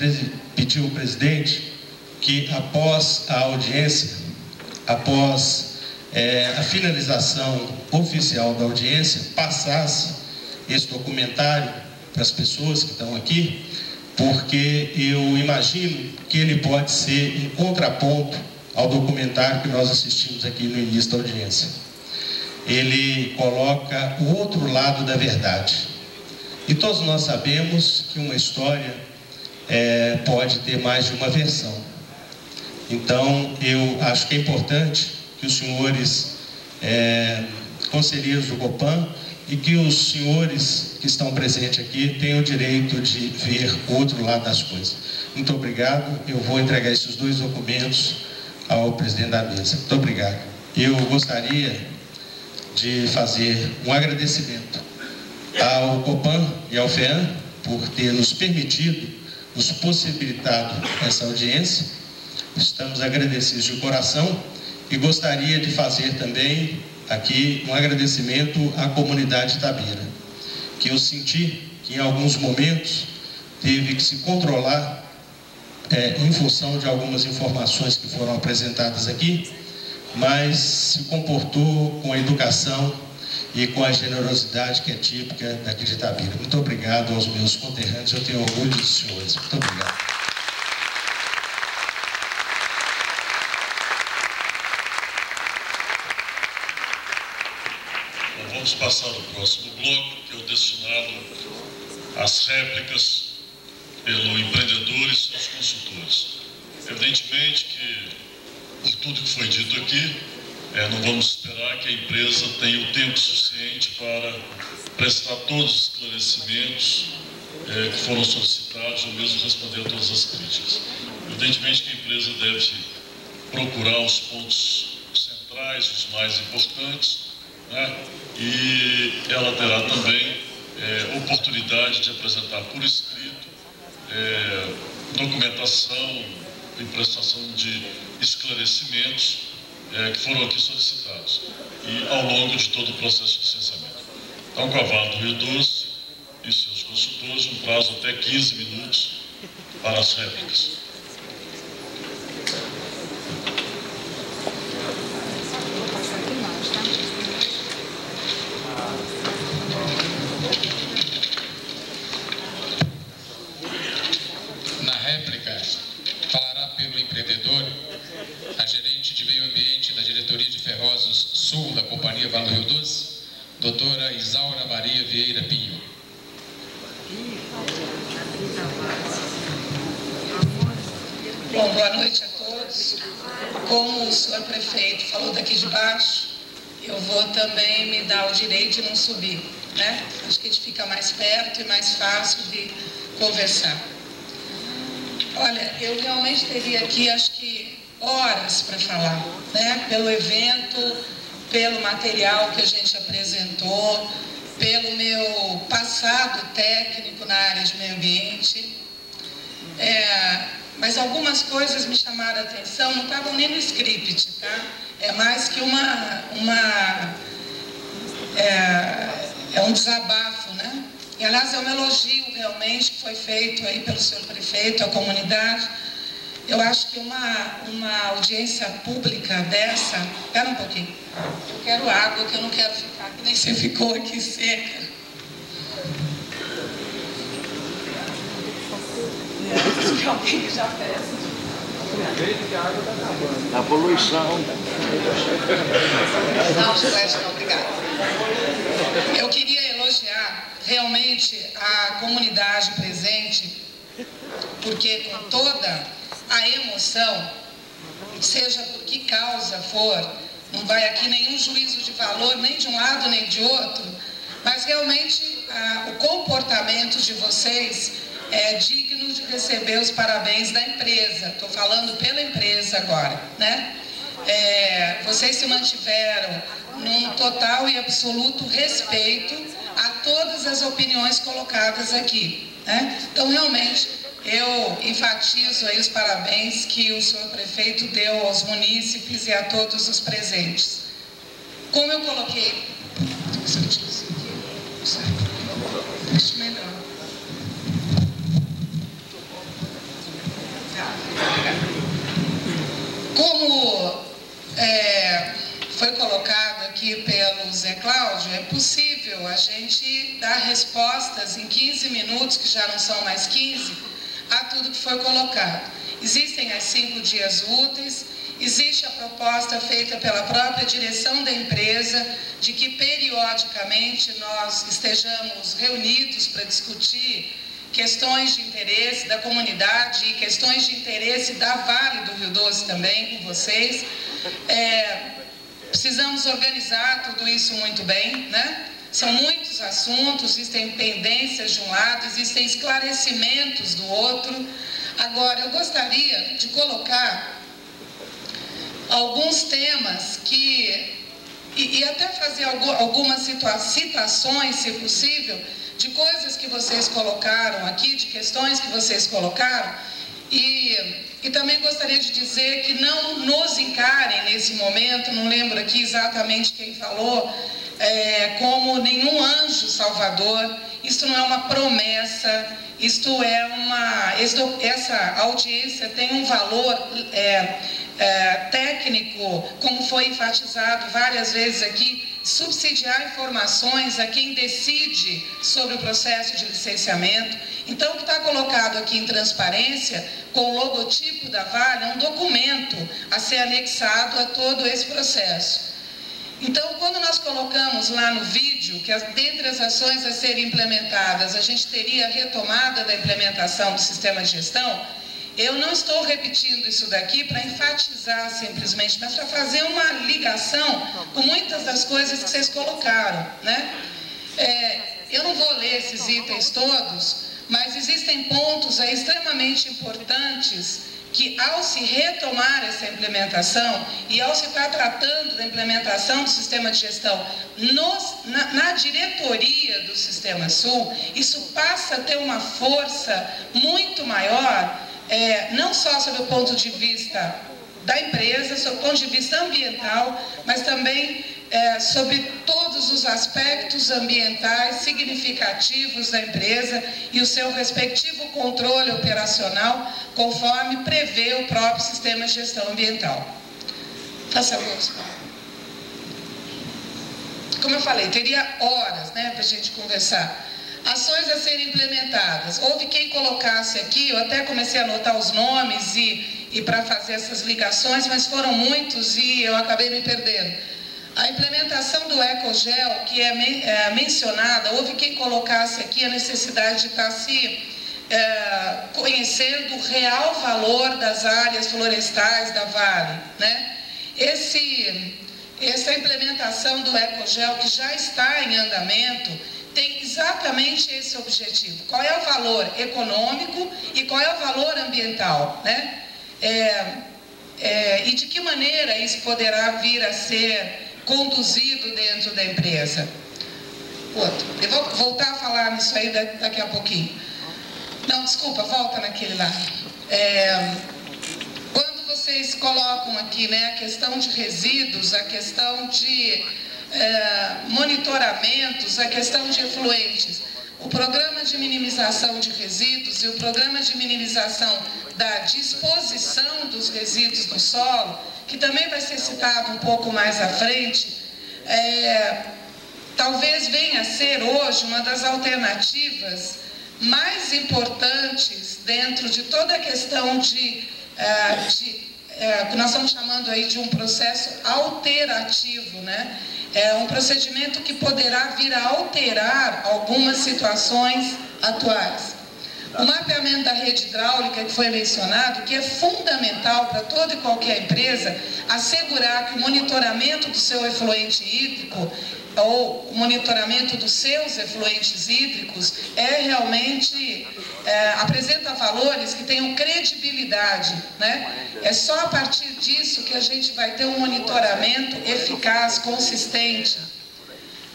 pedir ao presidente que, após a audiência, após é, a finalização oficial da audiência, passasse esse documentário para as pessoas que estão aqui, porque eu imagino que ele pode ser um contraponto ao documentário que nós assistimos aqui no início da audiência. Ele coloca o outro lado da verdade e todos nós sabemos que uma história é, pode ter mais de uma versão. Então, eu acho que é importante que os senhores é, conselheiros do Copan e que os senhores que estão presentes aqui tenham o direito de ver o outro lado das coisas. Muito obrigado. Eu vou entregar esses dois documentos ao presidente da mesa. Muito obrigado. Eu gostaria de fazer um agradecimento ao Copan e ao FEAM por ter nos permitido, nos possibilitado essa audiência. Estamos agradecidos de coração e gostaria de fazer também aqui um agradecimento à comunidade Tabira, que eu senti que em alguns momentos teve que se controlar é, em função de algumas informações que foram apresentadas aqui, mas se comportou com a educação e com a generosidade que é típica daqui de Itabira. Muito obrigado aos meus conterrâneos, eu tenho orgulho dos senhores. Muito obrigado. Vamos passar ao próximo bloco, que é o destinado às réplicas pelo empreendedor e seus consultores. Evidentemente que, por tudo que foi dito aqui, é, não vamos esperar que a empresa tenha o tempo suficiente para prestar todos os esclarecimentos é, que foram solicitados ou mesmo responder a todas as críticas. Evidentemente que a empresa deve procurar os pontos centrais, os mais importantes, né? e ela terá também é, oportunidade de apresentar por escrito é, documentação e prestação de esclarecimentos é, que foram aqui solicitados e ao longo de todo o processo de licenciamento. Então, com a Vale do Rio Doce e seus consultores, um prazo até 15 minutos para as réplicas. Doutora Isaura Maria Vieira Pinho. Bom, boa noite a todos. Como o senhor prefeito falou daqui de baixo, eu vou também me dar o direito de não subir, né? Acho que a gente fica mais perto e mais fácil de conversar. Olha, eu realmente teria aqui, acho que, horas para falar, né? Pelo evento, pelo material que a gente apresentou, pelo meu passado técnico na área de meio ambiente. É, mas algumas coisas me chamaram a atenção, não estavam nem no script, tá? É mais que uma. uma é, é um desabafo, né? E aliás é um elogio realmente que foi feito aí pelo senhor prefeito, à comunidade eu acho que uma, uma audiência pública dessa. Espera um pouquinho. Eu quero água, que eu não quero ficar, que nem você ficou aqui seca. Alguém já peça. A poluição. Não, Celeste, não, obrigada. Eu queria elogiar realmente a comunidade presente, porque com toda a emoção, seja por que causa for, não vai aqui nenhum juízo de valor, nem de um lado nem de outro, mas realmente o comportamento de vocês é digno de receber os parabéns da empresa. Estou falando pela empresa agora, né? É, vocês se mantiveram num total e absoluto respeito a todas as opiniões colocadas aqui. Né? Então, realmente, eu enfatizo aí os parabéns que o senhor prefeito deu aos munícipes e a todos os presentes. Como eu coloquei. Melhor. Como é, foi colocado aqui pelo Zé Cláudio, é possível a gente dar respostas em 15 minutos, que já não são mais 15, a tudo que foi colocado. Existem as cinco dias úteis, existe a proposta feita pela própria direção da empresa de que periodicamente nós estejamos reunidos para discutir questões de interesse da comunidade e questões de interesse da Vale do Rio Doce também com vocês. É, precisamos organizar tudo isso muito bem, né? São muitos assuntos, existem pendências de um lado, existem esclarecimentos do outro. Agora, eu gostaria de colocar alguns temas que. E, e até fazer algumas citações, se possível, de coisas que vocês colocaram aqui, de questões que vocês colocaram. E, e também gostaria de dizer que não nos encarem nesse momento, não lembro aqui exatamente quem falou, é, como nenhum anjo salvador. Isto não é uma promessa, isto é uma. Essa audiência tem um valor é, é, técnico, como foi enfatizado várias vezes aqui, subsidiar informações a quem decide sobre o processo de licenciamento. Então, o que está colocado aqui em transparência, com o logotipo da Vale, é um documento a ser anexado a todo esse processo. Então, quando nós colocamos lá no vídeo que, dentre as ações a serem implementadas, a gente teria a retomada da implementação do sistema de gestão, eu não estou repetindo isso daqui para enfatizar simplesmente, mas para fazer uma ligação com muitas das coisas que vocês colocaram. Né? É, eu não vou ler esses itens todos, mas existem pontos aí extremamente importantes que ao se retomar essa implementação e ao se estar tratando da implementação do sistema de gestão nos, na, na, diretoria do Sistema Sul, isso passa a ter uma força muito maior é, não só sob o ponto de vista da empresa, sob o ponto de vista ambiental, mas também é, sobre todos os aspectos ambientais significativos da empresa e o seu respectivo controle operacional, conforme prevê o próprio sistema de gestão ambiental. Faça a Como eu falei, teria horas né, para a gente conversar ações a serem implementadas. Houve quem colocasse aqui, eu até comecei a anotar os nomes e, e para fazer essas ligações, mas foram muitos e eu acabei me perdendo. A implementação do EcoGel, que é, men é mencionada, houve quem colocasse aqui a necessidade de estar se é, conhecendo o real valor das áreas florestais da Vale. Né? Esse, essa implementação do EcoGel, que já está em andamento, tem exatamente esse objetivo. Qual é o valor econômico e qual é o valor ambiental, né? É, é, e de que maneira isso poderá vir a ser conduzido dentro da empresa. Outro. Eu vou voltar a falar nisso aí daqui a pouquinho. Não, desculpa, volta naquele lá. É, quando vocês colocam aqui né, a questão de resíduos, a questão de é, monitoramentos, a questão de efluentes, o programa de minimização de resíduos e o programa de minimização da disposição dos resíduos no solo, que também vai ser citado um pouco mais à frente, é, talvez venha a ser hoje uma das alternativas mais importantes dentro de toda a questão de, é, de é, que nós estamos chamando aí de um processo alterativo, né? É um procedimento que poderá vir a alterar algumas situações atuais. O mapeamento da rede hidráulica que foi mencionado, que é fundamental para toda e qualquer empresa, assegurar que o monitoramento do seu efluente hídrico ou monitoramento dos seus efluentes hídricos é realmente é, apresenta valores que tenham credibilidade, né? É só a partir disso que a gente vai ter um monitoramento eficaz, consistente.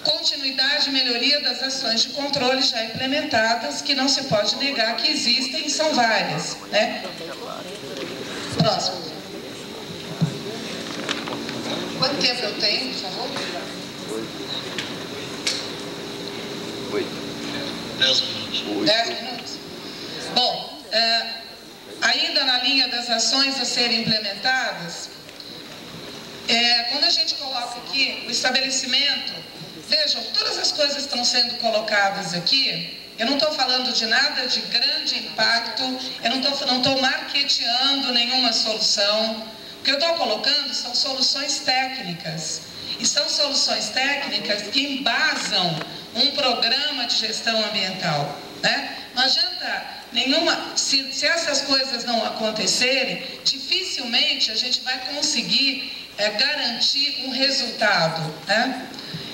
Continuidade e melhoria das ações de controle já implementadas, que não se pode negar que existem e são várias, né? Próximo. Quanto tempo eu tenho, por favor? Oito. Dez minutos. Dez minutos? Bom, é, ainda na linha das ações a serem implementadas, é, quando a gente coloca aqui o estabelecimento, vejam, todas as coisas estão sendo colocadas aqui, eu não estou falando de nada de grande impacto, eu não estou não tô marketeando nenhuma solução. O que eu estou colocando são soluções técnicas. E são soluções técnicas que embasam um programa de gestão ambiental. Né? Não adianta nenhuma. Se, se essas coisas não acontecerem, dificilmente a gente vai conseguir é, garantir um resultado. Né?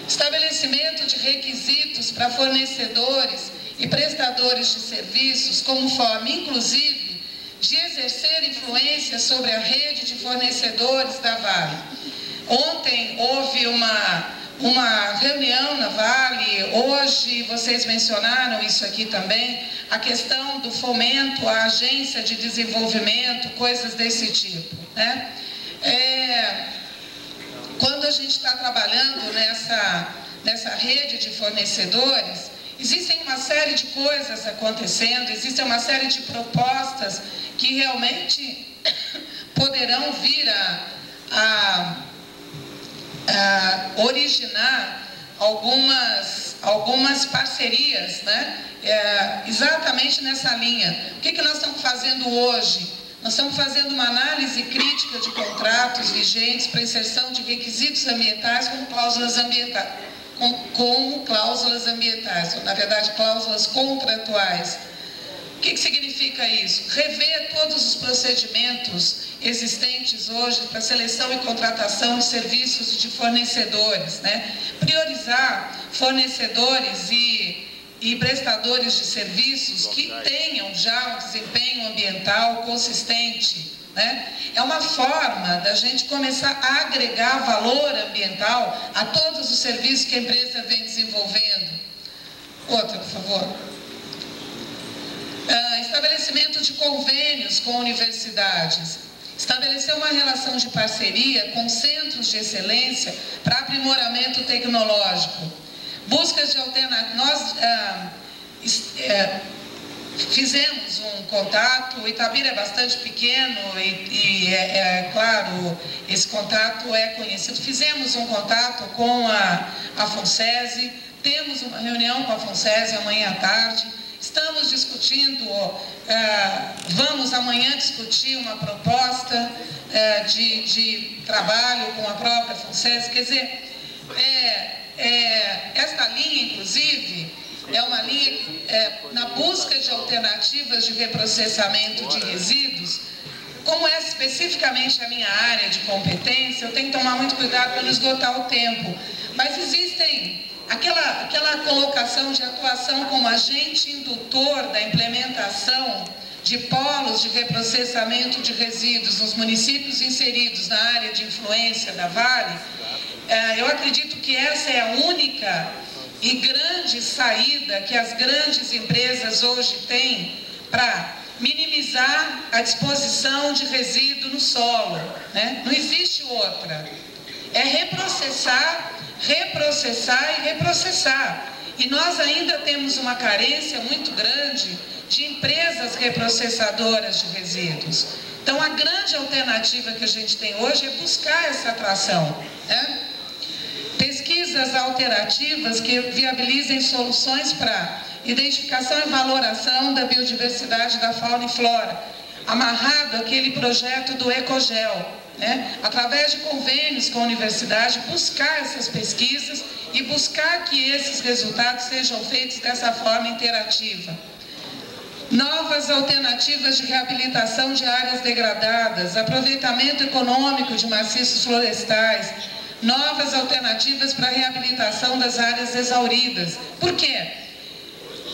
estabelecimento de requisitos para fornecedores e prestadores de serviços, como forma, inclusive, de exercer influência sobre a rede de fornecedores da Vale. Ontem houve uma, uma reunião na Vale, hoje vocês mencionaram isso aqui também, a questão do fomento à agência de desenvolvimento, coisas desse tipo. Né? É, quando a gente está trabalhando nessa, nessa rede de fornecedores, existem uma série de coisas acontecendo, existem uma série de propostas que realmente poderão vir a, a, a originar algumas, algumas parcerias, né? É, exatamente nessa linha. O que, que nós estamos fazendo hoje? Nós estamos fazendo uma análise crítica de contratos vigentes para inserção de requisitos ambientais como cláusulas ambientais, como cláusulas ambientais, ou, na verdade, cláusulas contratuais. O que, que significa isso? Rever todos os procedimentos existentes hoje para seleção e contratação de serviços e de fornecedores, né? Priorizar fornecedores e e prestadores de serviços que tenham já um desempenho ambiental consistente. Né? É uma forma da gente começar a agregar valor ambiental a todos os serviços que a empresa vem desenvolvendo. Outra, por favor. Uh, estabelecimento de convênios com universidades. Estabelecer uma relação de parceria com centros de excelência para aprimoramento tecnológico buscas de alternativas. Nós ah, é, fizemos um contato, o Itabira é bastante pequeno e, e é, é, claro, esse contato é conhecido. Fizemos um contato com a, a FONSESI, temos uma reunião com a FONSESI amanhã à tarde, estamos discutindo, ah, vamos amanhã discutir uma proposta ah, de, de trabalho com a própria FONSESI, quer dizer, é, é, esta linha, inclusive, é uma linha é, na busca de alternativas de reprocessamento de resíduos, como é especificamente a minha área de competência, eu tenho que tomar muito cuidado para não esgotar o tempo. Mas existem aquela, aquela colocação de atuação como agente indutor da implementação de polos de reprocessamento de resíduos nos municípios inseridos na área de influência da Vale, é, eu acredito que essa é a única e grande saída que as grandes empresas hoje têm para minimizar a disposição de resíduo no solo. Né? Não existe outra. É reprocessar, reprocessar e reprocessar. E nós ainda temos uma carência muito grande de empresas reprocessadoras de resíduos. Então, a grande alternativa que a gente tem hoje é buscar essa atração. Né? pesquisas alternativas que viabilizem soluções para identificação e valoração da biodiversidade da fauna e flora, amarrado aquele projeto do Ecogel, né? através de convênios com a universidade, buscar essas pesquisas e buscar que esses resultados sejam feitos dessa forma interativa. Novas alternativas de reabilitação de áreas degradadas, aproveitamento econômico de maciços florestais, novas alternativas para a reabilitação das áreas exauridas. Por quê?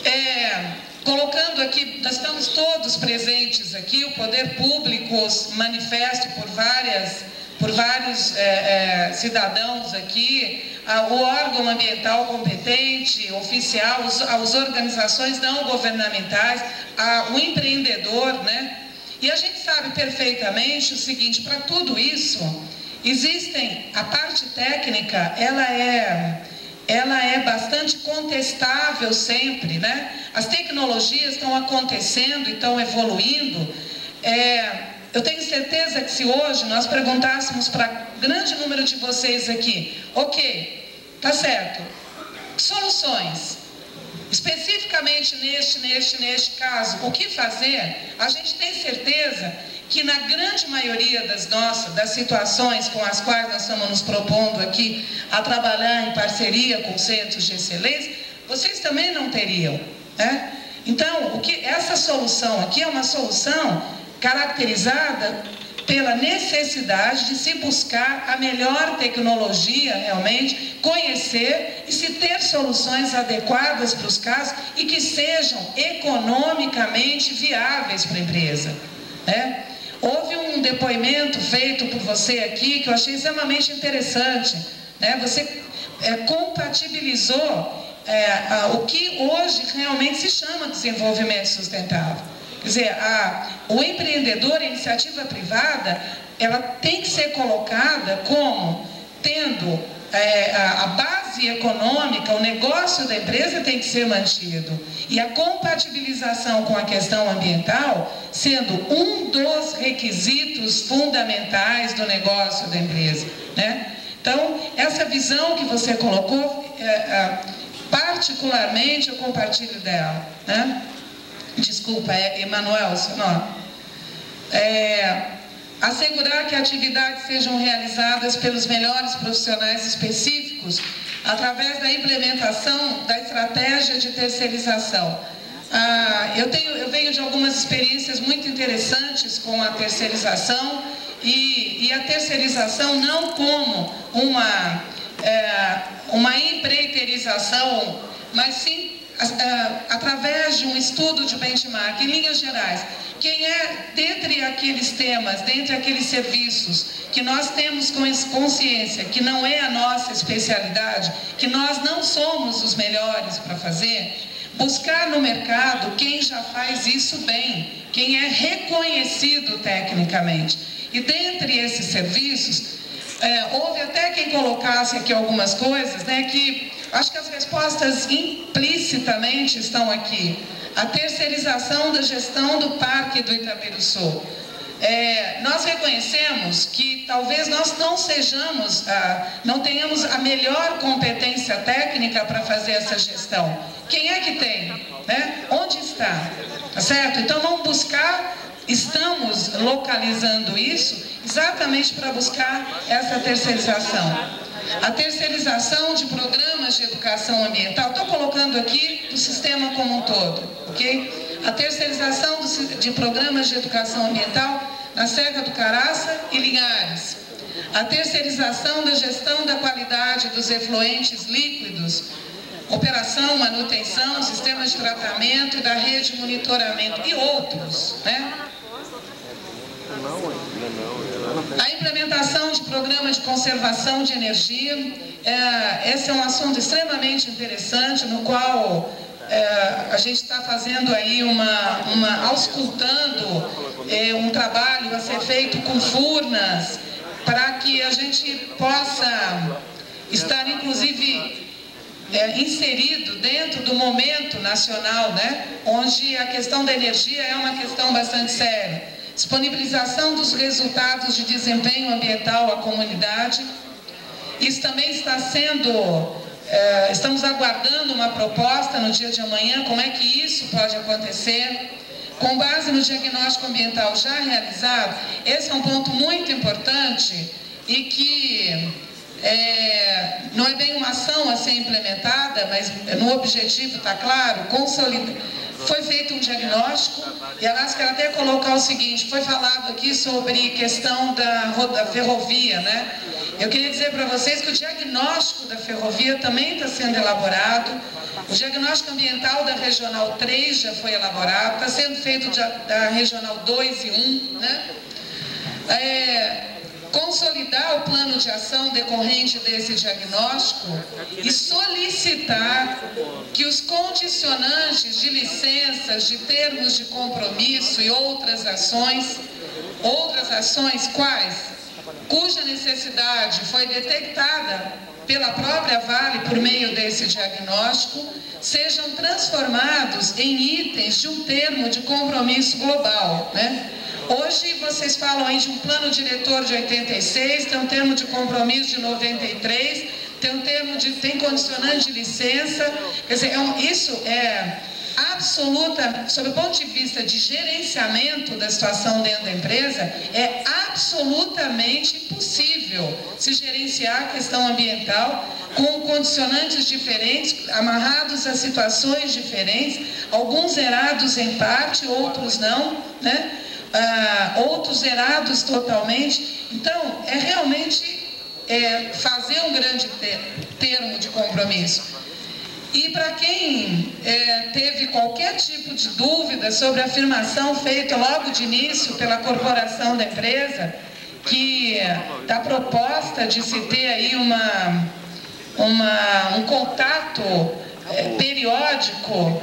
É, colocando aqui, nós estamos todos presentes aqui, o poder público manifesto por várias por vários é, é, cidadãos aqui, o órgão ambiental competente, oficial, os, as organizações não governamentais, a, o empreendedor, né? E a gente sabe perfeitamente o seguinte, para tudo isso, Existem, a parte técnica, ela é, ela é bastante contestável sempre, né? As tecnologias estão acontecendo e estão evoluindo. É, eu tenho certeza que se hoje nós perguntássemos para grande número de vocês aqui, ok, tá certo, soluções, especificamente neste, neste, neste caso, o que fazer? A gente tem certeza que na grande maioria das nossas, das situações com as quais nós estamos nos propondo aqui a trabalhar em parceria com centros de excelência, vocês também não teriam, né? Então, o que essa solução aqui é uma solução caracterizada pela necessidade de se buscar a melhor tecnologia realmente, conhecer e se ter soluções adequadas para os casos e que sejam economicamente viáveis para a empresa. Né? Houve um depoimento feito por você aqui que eu achei extremamente interessante. Né? Você é, compatibilizou é, a, o que hoje realmente se chama desenvolvimento sustentável. Quer dizer, a, o empreendedor, a iniciativa privada, ela tem que ser colocada como tendo é, a, a, base econômica, o negócio da empresa tem que ser mantido. E a compatibilização com a questão ambiental sendo um dos requisitos fundamentais do negócio da empresa. Né? Então, essa visão que você colocou, é, é, particularmente eu compartilho dela. Né? desculpa, é Emanuel, seu nome. É, assegurar que atividades sejam realizadas pelos melhores profissionais específicos através da implementação da estratégia de terceirização. Ah, eu, tenho, eu venho de algumas experiências muito interessantes com a terceirização e, e a terceirização não como uma, é, uma empreiteirização, mas sim através de um estudo de benchmark, em linhas gerais, quem é, dentre aqueles temas, dentre aqueles serviços que nós temos consciência que não é a nossa especialidade, que nós não somos os melhores para fazer, buscar no mercado quem já faz isso bem, quem é reconhecido tecnicamente. E dentre esses serviços, é, houve até quem colocasse aqui algumas coisas, né, que Acho que as respostas implicitamente estão aqui. A terceirização da gestão do Parque do Itabiruçu. É, nós reconhecemos que talvez nós não sejamos, ah, não tenhamos a melhor competência técnica para fazer essa gestão. Quem é que tem? Né? Onde está? Tá certo? Então vamos buscar, estamos localizando isso exatamente para buscar essa terceirização. A terceirização de programas de educação ambiental, estou colocando aqui do sistema como um todo, ok? A terceirização de programas de educação ambiental na Serra do Caraça e Linhares. A terceirização da gestão da qualidade dos efluentes líquidos, operação, manutenção, sistemas de tratamento e da rede de monitoramento e outros, né? A implementação de programas de conservação de energia, é, esse é um assunto extremamente interessante, no qual é, a gente está fazendo aí uma, uma auscultando é, um trabalho a ser feito com furnas, para que a gente possa estar, inclusive, é, inserido dentro do momento nacional, né, onde a questão da energia é uma questão bastante séria disponibilização dos resultados de desempenho ambiental à comunidade. Isso também está sendo, é, estamos aguardando uma proposta no dia de amanhã, como é que isso pode acontecer. Com base no diagnóstico ambiental já realizado, esse é um ponto muito importante e que é, não é bem uma ação a ser implementada, mas no objetivo está claro, consolidar foi feito um diagnóstico, e aliás, quero até colocar o seguinte, foi falado aqui sobre questão da, da ferrovia, né? Eu queria dizer para vocês que o diagnóstico da ferrovia também está sendo elaborado, o diagnóstico ambiental da Regional 3 já foi elaborado, está sendo feito da Regional 2 e 1, né? É, consolidar o plano de ação decorrente desse diagnóstico e solicitar que os condicionantes de licenças, de termos de compromisso e outras ações, outras ações quais? Cuja necessidade foi detectada pela própria Vale por meio desse diagnóstico, sejam transformados em itens de um termo de compromisso global, né? Hoje vocês falam aí de um plano diretor de 86, tem um termo de compromisso de 93, tem um termo de tem condicionante de licença. Quer dizer, é um, isso é absoluta, sob o ponto de vista de gerenciamento da situação dentro da empresa, é absolutamente impossível se gerenciar a questão ambiental com condicionantes diferentes, amarrados a situações diferentes, alguns zerados em parte, outros não, né? Ah, outros zerados totalmente. Então, é realmente é, fazer um grande termo de compromisso. E para quem é, teve qualquer tipo de dúvida sobre a afirmação feita logo de início pela corporação da empresa, que da proposta de se ter aí uma, uma, um contato periódico,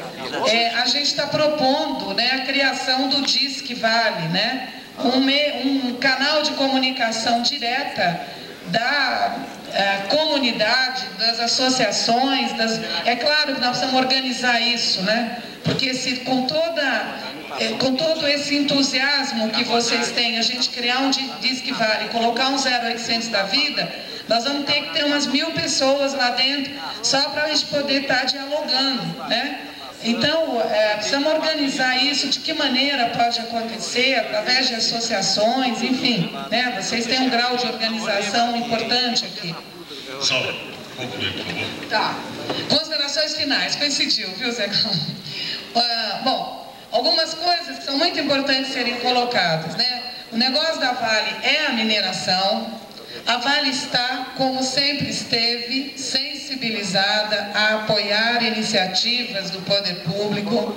é, a gente está propondo né, a criação do Disque Vale, né, um, me, um canal de comunicação direta da é, comunidade, das associações, das... é claro que nós precisamos organizar isso, né? Porque se com toda é, com todo esse entusiasmo que vocês têm, a gente criar um Disque Vale, colocar um 0800 da vida, nós vamos ter que ter umas mil pessoas lá dentro, só para a gente poder estar tá dialogando, né? Então, é, precisamos organizar isso, de que maneira pode acontecer, através de associações, enfim, né? Vocês têm um grau de organização importante aqui. Só, concluir, por favor. Tá. Considerações finais, coincidiu, viu, Zé uh, Bom, algumas coisas que são muito importantes serem colocadas, né? O negócio da Vale é a mineração, a Vale está, como sempre esteve, sensibilizada a apoiar iniciativas do poder público.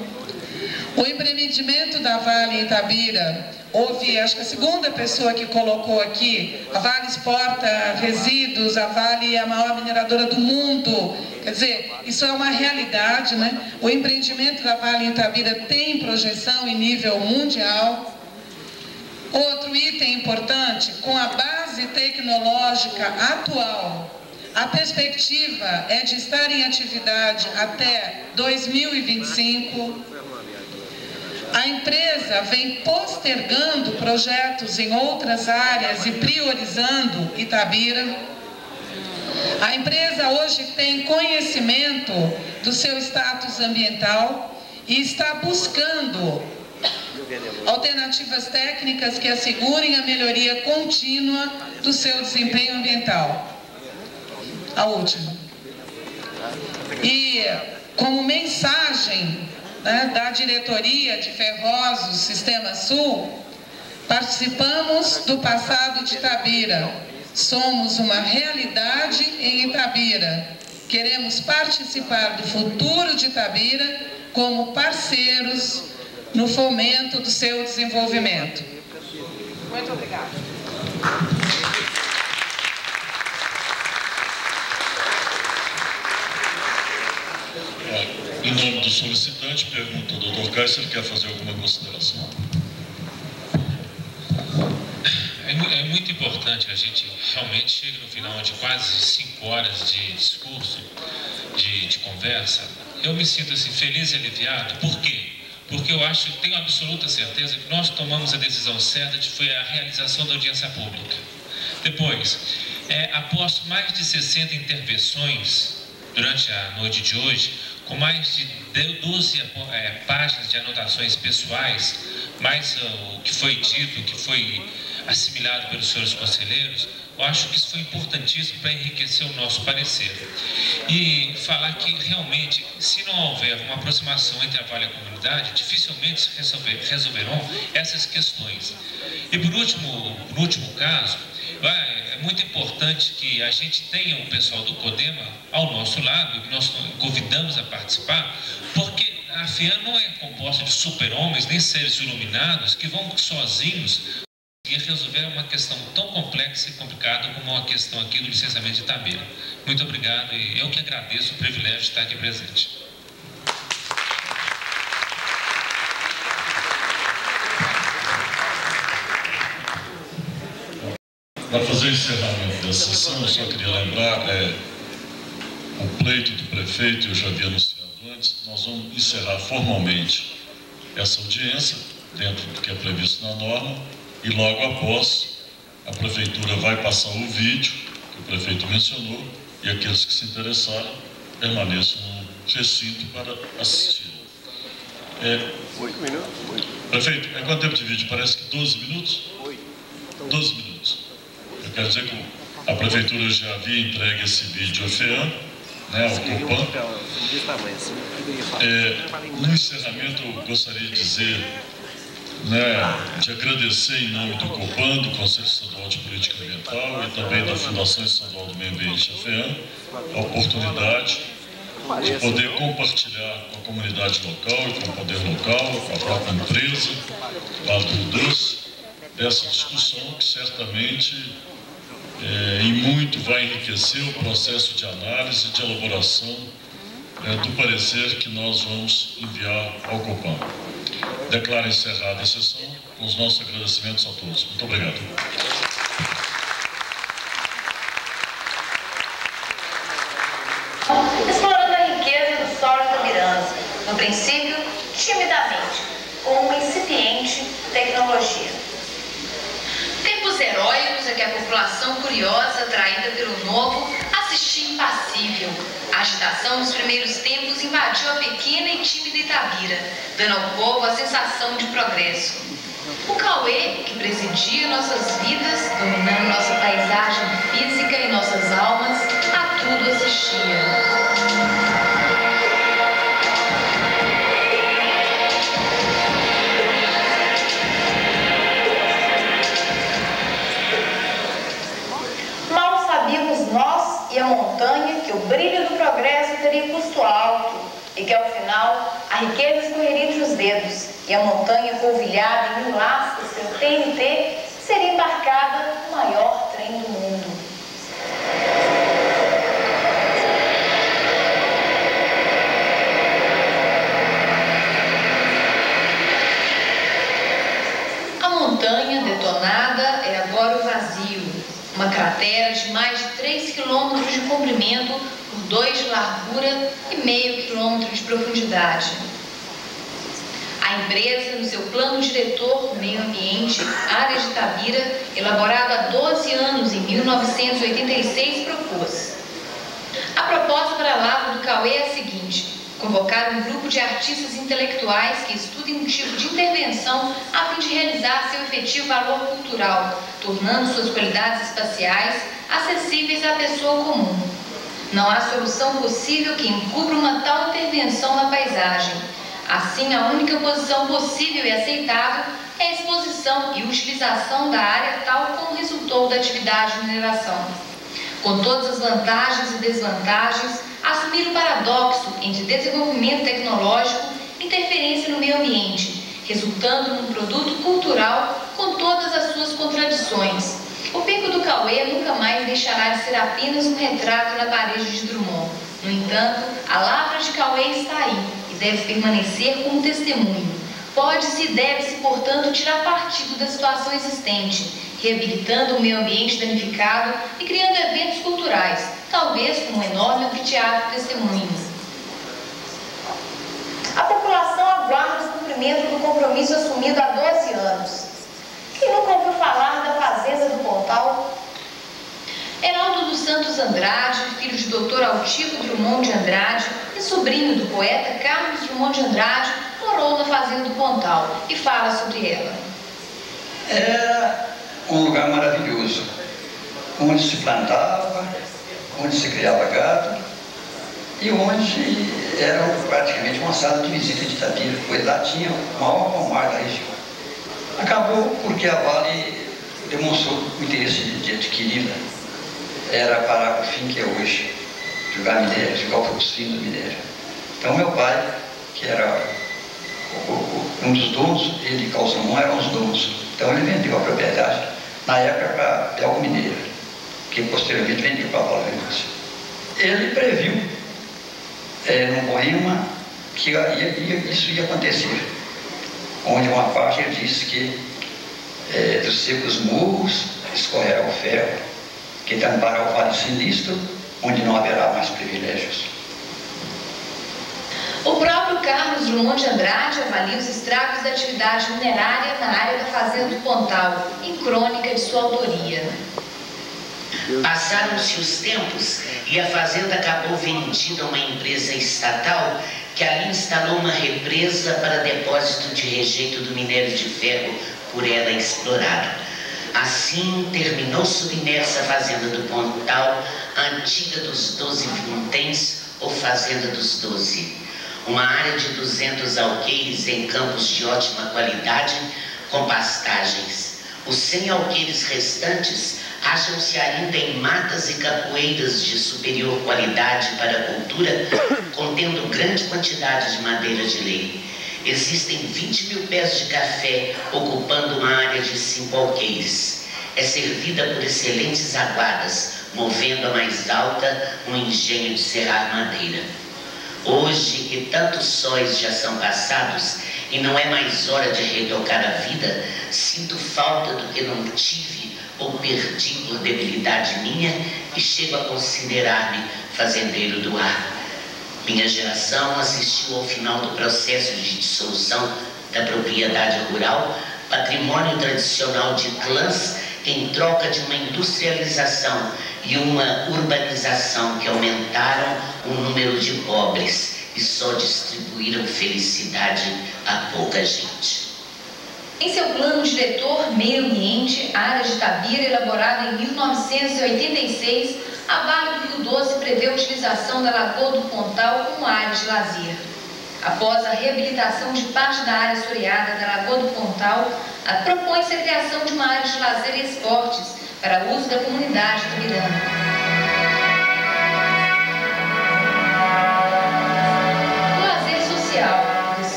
O empreendimento da Vale em Itabira, houve, acho que a segunda pessoa que colocou aqui, a Vale exporta resíduos, a Vale é a maior mineradora do mundo. Quer dizer, isso é uma realidade, né? O empreendimento da Vale em Itabira tem projeção em nível mundial. Outro item importante, com a base tecnológica atual, a perspectiva é de estar em atividade até 2025. A empresa vem postergando projetos em outras áreas e priorizando Itabira. A empresa hoje tem conhecimento do seu status ambiental e está buscando alternativas técnicas que assegurem a melhoria contínua do seu desempenho ambiental. A última. E como mensagem né, da diretoria de Ferrosos Sistema Sul, participamos do passado de Itabira. Somos uma realidade em Itabira. Queremos participar do futuro de Itabira como parceiros no fomento do seu desenvolvimento. Muito obrigada. Em nome do solicitante, pergunta ao doutor Caio se ele quer fazer alguma consideração. É, é muito importante que a gente realmente chegue no final de quase cinco horas de discurso, de, de conversa. Eu me sinto assim feliz e aliviado. Por quê? Porque eu acho, tenho absoluta certeza que nós tomamos a decisão certa de foi a realização da audiência pública. Depois, é, após mais de 60 intervenções durante a noite de hoje, com mais de 12 é, páginas de anotações pessoais, mais uh, o que foi dito, o que foi assimilado pelos senhores conselheiros, eu acho que isso foi importantíssimo para enriquecer o nosso parecer. E falar que realmente, se não houver uma aproximação entre a Vale e a comunidade, dificilmente se resolver, resolverão essas questões. E por último, por último caso, é muito importante que a gente tenha o pessoal do CODEMA ao nosso lado, que nós convidamos a participar, porque a FIAN não é composta de super-homens nem seres iluminados que vão sozinhos e resolver uma questão tão complexa e complicada como a questão aqui do licenciamento de Itabira. Muito obrigado e eu que agradeço o privilégio de estar aqui presente. Para fazer o encerramento dessa sessão, eu só queria lembrar, é, o pleito do prefeito, eu já havia anunciado antes, nós vamos encerrar formalmente essa audiência, dentro do que é previsto na norma, e logo após a prefeitura vai passar o vídeo que o prefeito mencionou e aqueles que se interessarem permaneçam no recinto para assistir. É, prefeito, é quanto tempo de vídeo? Parece que 12 minutos? 12 minutos. Eu quero dizer que a prefeitura já havia entregue esse vídeo ao FEAM, né, ao COPAN. É, no encerramento, eu gostaria de dizer né, de agradecer em nome do COPAN, do Conselho Estadual de Política Ambiental e também da Fundação Estadual do Meio Ambiente, a FEAM, a oportunidade de poder compartilhar com a comunidade local e com o poder local, com a própria empresa, Vale do Doce, dessa discussão que certamente é, e muito vai enriquecer o processo de análise e de elaboração é, do parecer que nós vamos enviar ao COPAN. Declaro encerrada a sessão com os nossos agradecimentos a todos. Muito obrigado. Explorando a riqueza do solo Itabirança, no princípio, timidamente, com uma incipiente tecnologia. Tempos heróicos é que a população curiosa, atraída pelo novo, assistia impassível. A agitação dos primeiros tempos invadiu a pequena e tímida Itabira, dando ao povo a sensação de progresso. O Cauê, que presidia nossas vidas, dominando nossa paisagem física e nossas almas, a tudo assistia. Teria custo alto e que ao final a riqueza escorreria entre os dedos e a montanha polvilhada em mil lascas pelo TNT seria embarcada no maior trem do mundo. A montanha detonada é agora o vazio, uma cratera de mais de 3 quilômetros de comprimento 2 de largura e meio quilômetro de profundidade. A empresa, no seu plano diretor Meio Ambiente, Área de Tabira, elaborado há 12 anos, em 1986, propôs. A proposta para a Lavra do Cauê é a seguinte: convocar um grupo de artistas intelectuais que estudem um tipo de intervenção a fim de realizar seu efetivo valor cultural, tornando suas qualidades espaciais acessíveis à pessoa comum. Não há solução possível que encubra uma tal intervenção na paisagem. Assim, a única posição possível e aceitável é a exposição e utilização da área tal como resultou da atividade de mineração. Com todas as vantagens e desvantagens, assumir o paradoxo entre desenvolvimento tecnológico e interferência no meio ambiente, resultando num produto cultural com todas as suas contradições. O Pico do Cauê nunca mais deixará de ser apenas um retrato na parede de Drummond. No entanto, a lavra de Cauê está aí e deve permanecer como testemunho. Pode-se e deve-se, portanto, tirar partido da situação existente, reabilitando o meio ambiente danificado e criando eventos culturais, talvez com um enorme anfiteatro testemunho. A população aguarda o cumprimento do compromisso assumido há 12 anos. Quem nunca ouviu falar da Fazenda do Pontal? Heraldo dos Santos Andrade, filho de Dr. Altivo Drummond de Andrade e sobrinho do poeta Carlos Drummond de Andrade, morou na Fazenda do Pontal e fala sobre ela. Era um lugar maravilhoso, onde se plantava, onde se criava gado e onde era praticamente uma sala de visita de Itabira, pois lá tinha o maior pomar da região. Acabou porque a Vale demonstrou o interesse de adquiri-la. Era para o fim que é hoje, jogar minério, jogar o fim do minério. Então meu pai, que era um dos donos, ele e Calçamão eram os donos. Então ele vendeu a propriedade, na época, para Belgo Mineira, que posteriormente vendeu para a Vale Venâncio. Ele previu é, num poema que ia, ia, isso ia acontecer, onde uma parte ele disse que é, dos secos morros escorrerá o ferro, que tampará o vale sinistro, onde não haverá mais privilégios. O próprio Carlos Drummond de Andrade avalia os estragos da atividade minerária na área da Fazenda do Pontal, em crônica de sua autoria. Passaram-se os tempos e a fazenda acabou vendida a uma empresa estatal que ali instalou uma represa para depósito de rejeito do minério de ferro por ela explorado. Assim terminou submersa a fazenda do Pontal, antiga dos Doze Vinténs ou Fazenda dos Doze. Uma área de 200 alqueires em campos de ótima qualidade, com pastagens. Os 100 alqueires restantes acham-se ainda em matas e capoeiras de superior qualidade para a cultura, contendo grande quantidade de madeira de lei. Existem 20 mil pés de café ocupando uma área de cinco alqueires. É servida por excelentes aguadas, movendo a mais alta um engenho de serrar madeira. Hoje que tantos sóis já são passados e não é mais hora de retocar a vida, sinto falta do que não tive ou perdi por debilidade minha e chego a considerar-me fazendeiro do ar. Minha geração assistiu ao final do processo de dissolução da propriedade rural, patrimônio tradicional de clãs, em troca de uma industrialização e uma urbanização que aumentaram o número de pobres e só distribuíram felicidade a pouca gente. Em seu plano diretor Meio Ambiente, área de Tabira, elaborado em 1986, a Vale do Rio Doce prevê a utilização da Lagoa do Pontal como área de lazer. Após a reabilitação de parte da área assoreada da Lagoa do Pontal, propõe-se a criação de uma área de lazer e esportes para uso da comunidade do Miranda.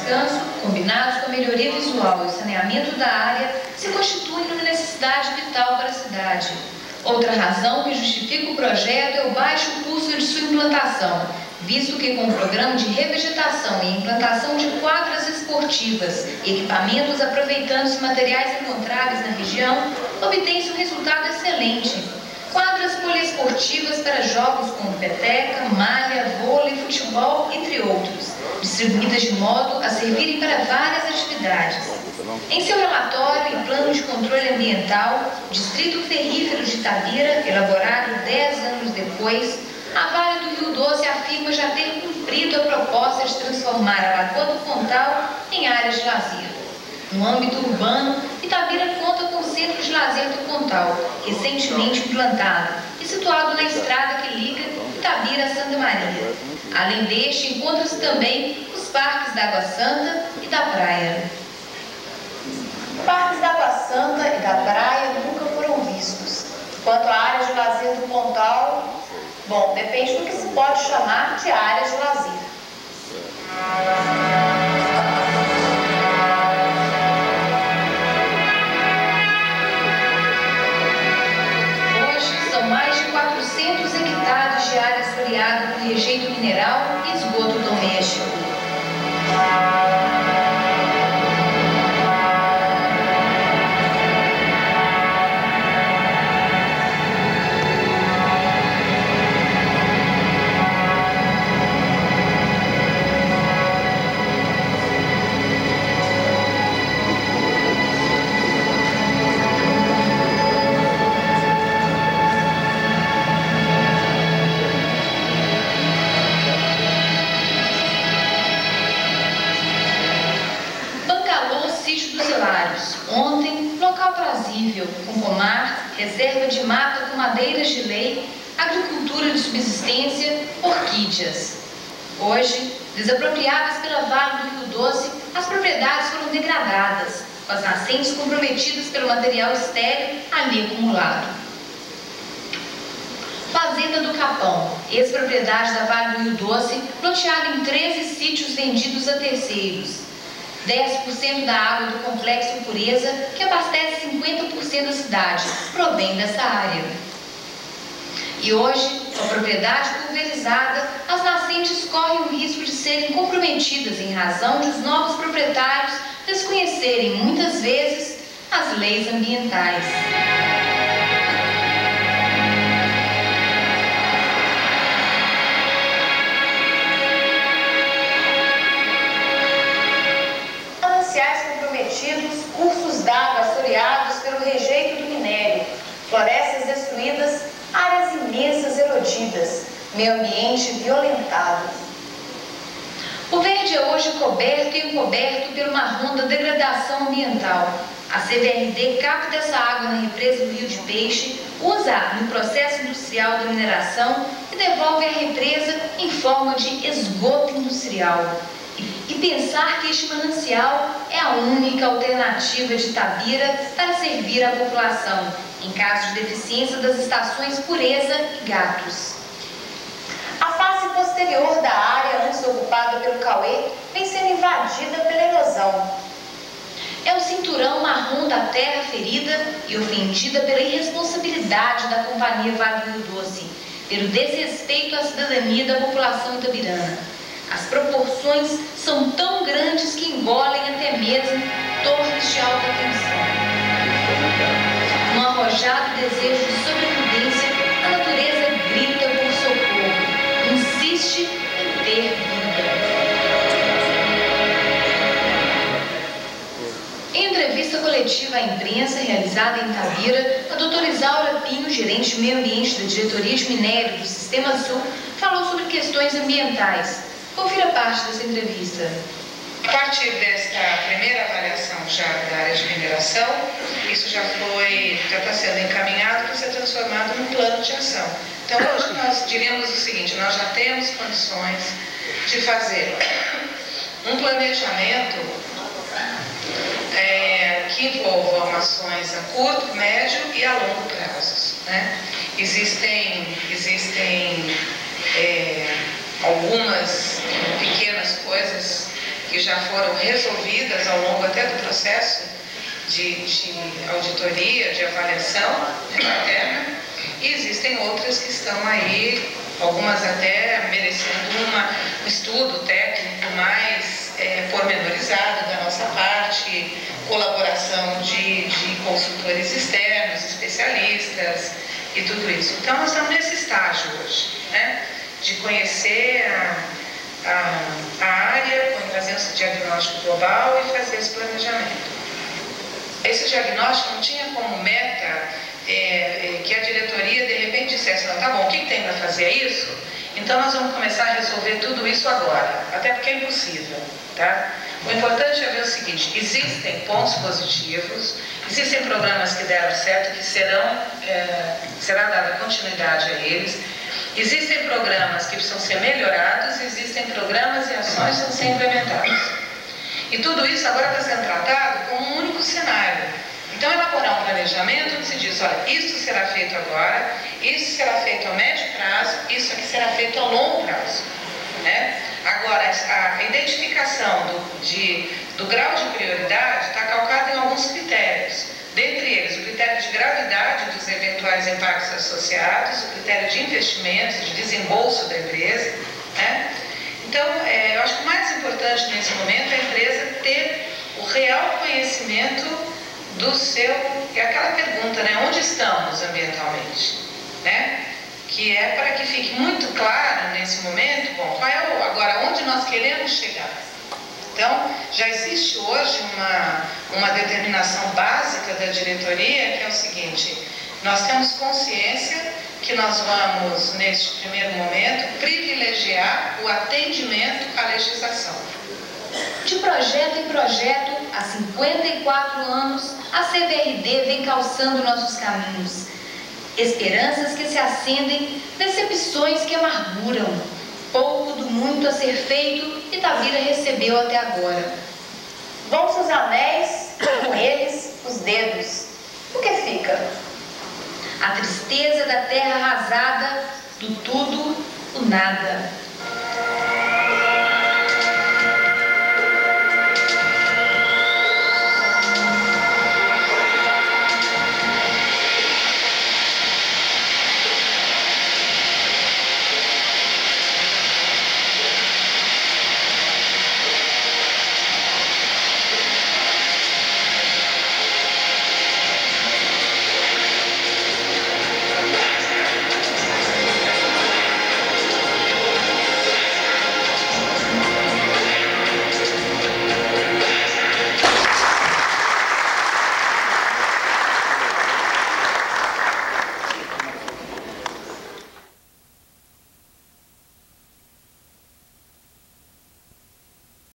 descanso, combinados com a melhoria visual e o saneamento da área, se constituem uma necessidade vital para a cidade. Outra razão que justifica o projeto é o baixo custo de sua implantação, visto que com o programa de revegetação e implantação de quadras esportivas equipamentos aproveitando os materiais encontráveis na região, obtém-se um resultado excelente. Quadras poliesportivas para jogos como peteca, malha, vôlei, futebol, entre outros, distribuídas de modo a servirem para várias atividades. Em seu relatório e plano de controle ambiental, Distrito Ferrífero de Itabira, elaborado 10 anos depois, a Vale do Rio Doce afirma já ter cumprido a proposta de transformar a Lagoa do Pontal em área de lazer. No âmbito urbano, Itabira conta com o Centro de Lazer do Pontal, recentemente implantado e situado na estrada que liga Itabira a Santa Maria. Além deste, encontram-se também os parques da Água Santa e da Praia. Parques da Água Santa e da Praia nunca foram vistos. Quanto à área de lazer do Pontal, Bom, depende do que se pode chamar de área de lazer. Hoje são mais de 400 hectares de área assoreada com rejeito mineral e esgoto doméstico. Reserva de mata com madeiras de lei, agricultura de subsistência, orquídeas. Hoje, desapropriadas pela Vale do Rio Doce, as propriedades foram degradadas, com as nascentes comprometidas pelo material estéreo ali acumulado. Fazenda do Capão, ex-propriedade da Vale do Rio Doce, loteada em 13 sítios vendidos a terceiros, 10% da água do complexo Pureza, que abastece 50% da cidade, provém dessa área. E hoje, com a propriedade pulverizada, as nascentes correm o risco de serem comprometidas em razão de os novos proprietários desconhecerem muitas vezes as leis ambientais. Meio ambiente violentado. O verde é hoje coberto e encoberto pelo marrom da degradação ambiental. A CVRD capta essa água na represa do Rio de Peixe, usa no processo industrial da mineração e devolve à represa em forma de esgoto industrial. e pensar que este manancial é a única alternativa de Tabira para servir a população em caso de deficiência das estações Pureza e Gatos. A face posterior da área antes ocupada pelo Cauê vem sendo invadida pela erosão. É o cinturão marrom da terra ferida e ofendida pela irresponsabilidade da Companhia Vale do Doce, pelo desrespeito à cidadania da população itabirana. As proporções são tão grandes que engolem até mesmo torres de alta tensão. No arrojado desejo de sobrevivência, Em entrevista coletiva à imprensa realizada em Itabira, a doutora Isaura Pinho, gerente de meio ambiente da Diretoria de Minério do Sistema Sul, falou sobre questões ambientais Confira parte dessa entrevista. A partir desta primeira avaliação já da área de mineração, isso já foi, já está sendo encaminhado para ser transformado num plano de ação. Então hoje nós diríamos o seguinte, nós já temos condições de fazer um planejamento é, que envolva ações a curto, médio e a longo prazos. Né? Existem, existem é, algumas pequenas coisas que já foram resolvidas ao longo até do processo de, de auditoria, de avaliação interna, e existem outras que estão aí, algumas até merecendo uma, um estudo técnico mais é, pormenorizado da nossa parte, colaboração de, de consultores externos, especialistas e tudo isso. Então, nós estamos nesse estágio hoje. Né? de conhecer a, a, a área, fazer esse diagnóstico global e fazer esse planejamento. Esse diagnóstico não tinha como meta é, é, que a diretoria de repente dissesse, não, tá bom, o que, tem para fazer é isso? Então nós vamos começar a resolver tudo isso agora, até porque é impossível. Tá? O importante é ver o seguinte, existem pontos positivos, existem programas que deram certo, que serão, é, será dada continuidade a eles, Existem programas que precisam ser melhorados, existem programas e ações que precisam ser implementados. E tudo isso agora está sendo tratado como um único cenário. Então, elaborar um planejamento onde se diz, olha, isso será feito agora, isso será feito a médio prazo, isso aqui será feito a longo prazo. Né? Agora, a identificação do, de, do grau de prioridade está calcada em alguns critérios. Dentre eles, o critério de gravidade dos eventuais impactos associados, o critério de investimentos, de desembolso da empresa. Né? Então, é, eu acho que o mais importante nesse momento é a empresa ter o real conhecimento do seu. É aquela pergunta, né? Onde estamos ambientalmente? Né? Que é para que fique muito claro nesse momento, bom, qual é o, agora onde nós queremos chegar. Então, já existe hoje uma, uma determinação básica da diretoria que é o seguinte: nós temos consciência que nós vamos, neste primeiro momento, privilegiar o atendimento à legislação. De projeto em projeto, há 54 anos, a CVRD vem calçando nossos caminhos. Esperanças que se acendem, decepções que amarguram, pouco do muito a ser feito Itabira recebeu até agora. Vão-se os anéis, com eles os dedos. O que fica? A tristeza da terra arrasada, do tudo, o nada.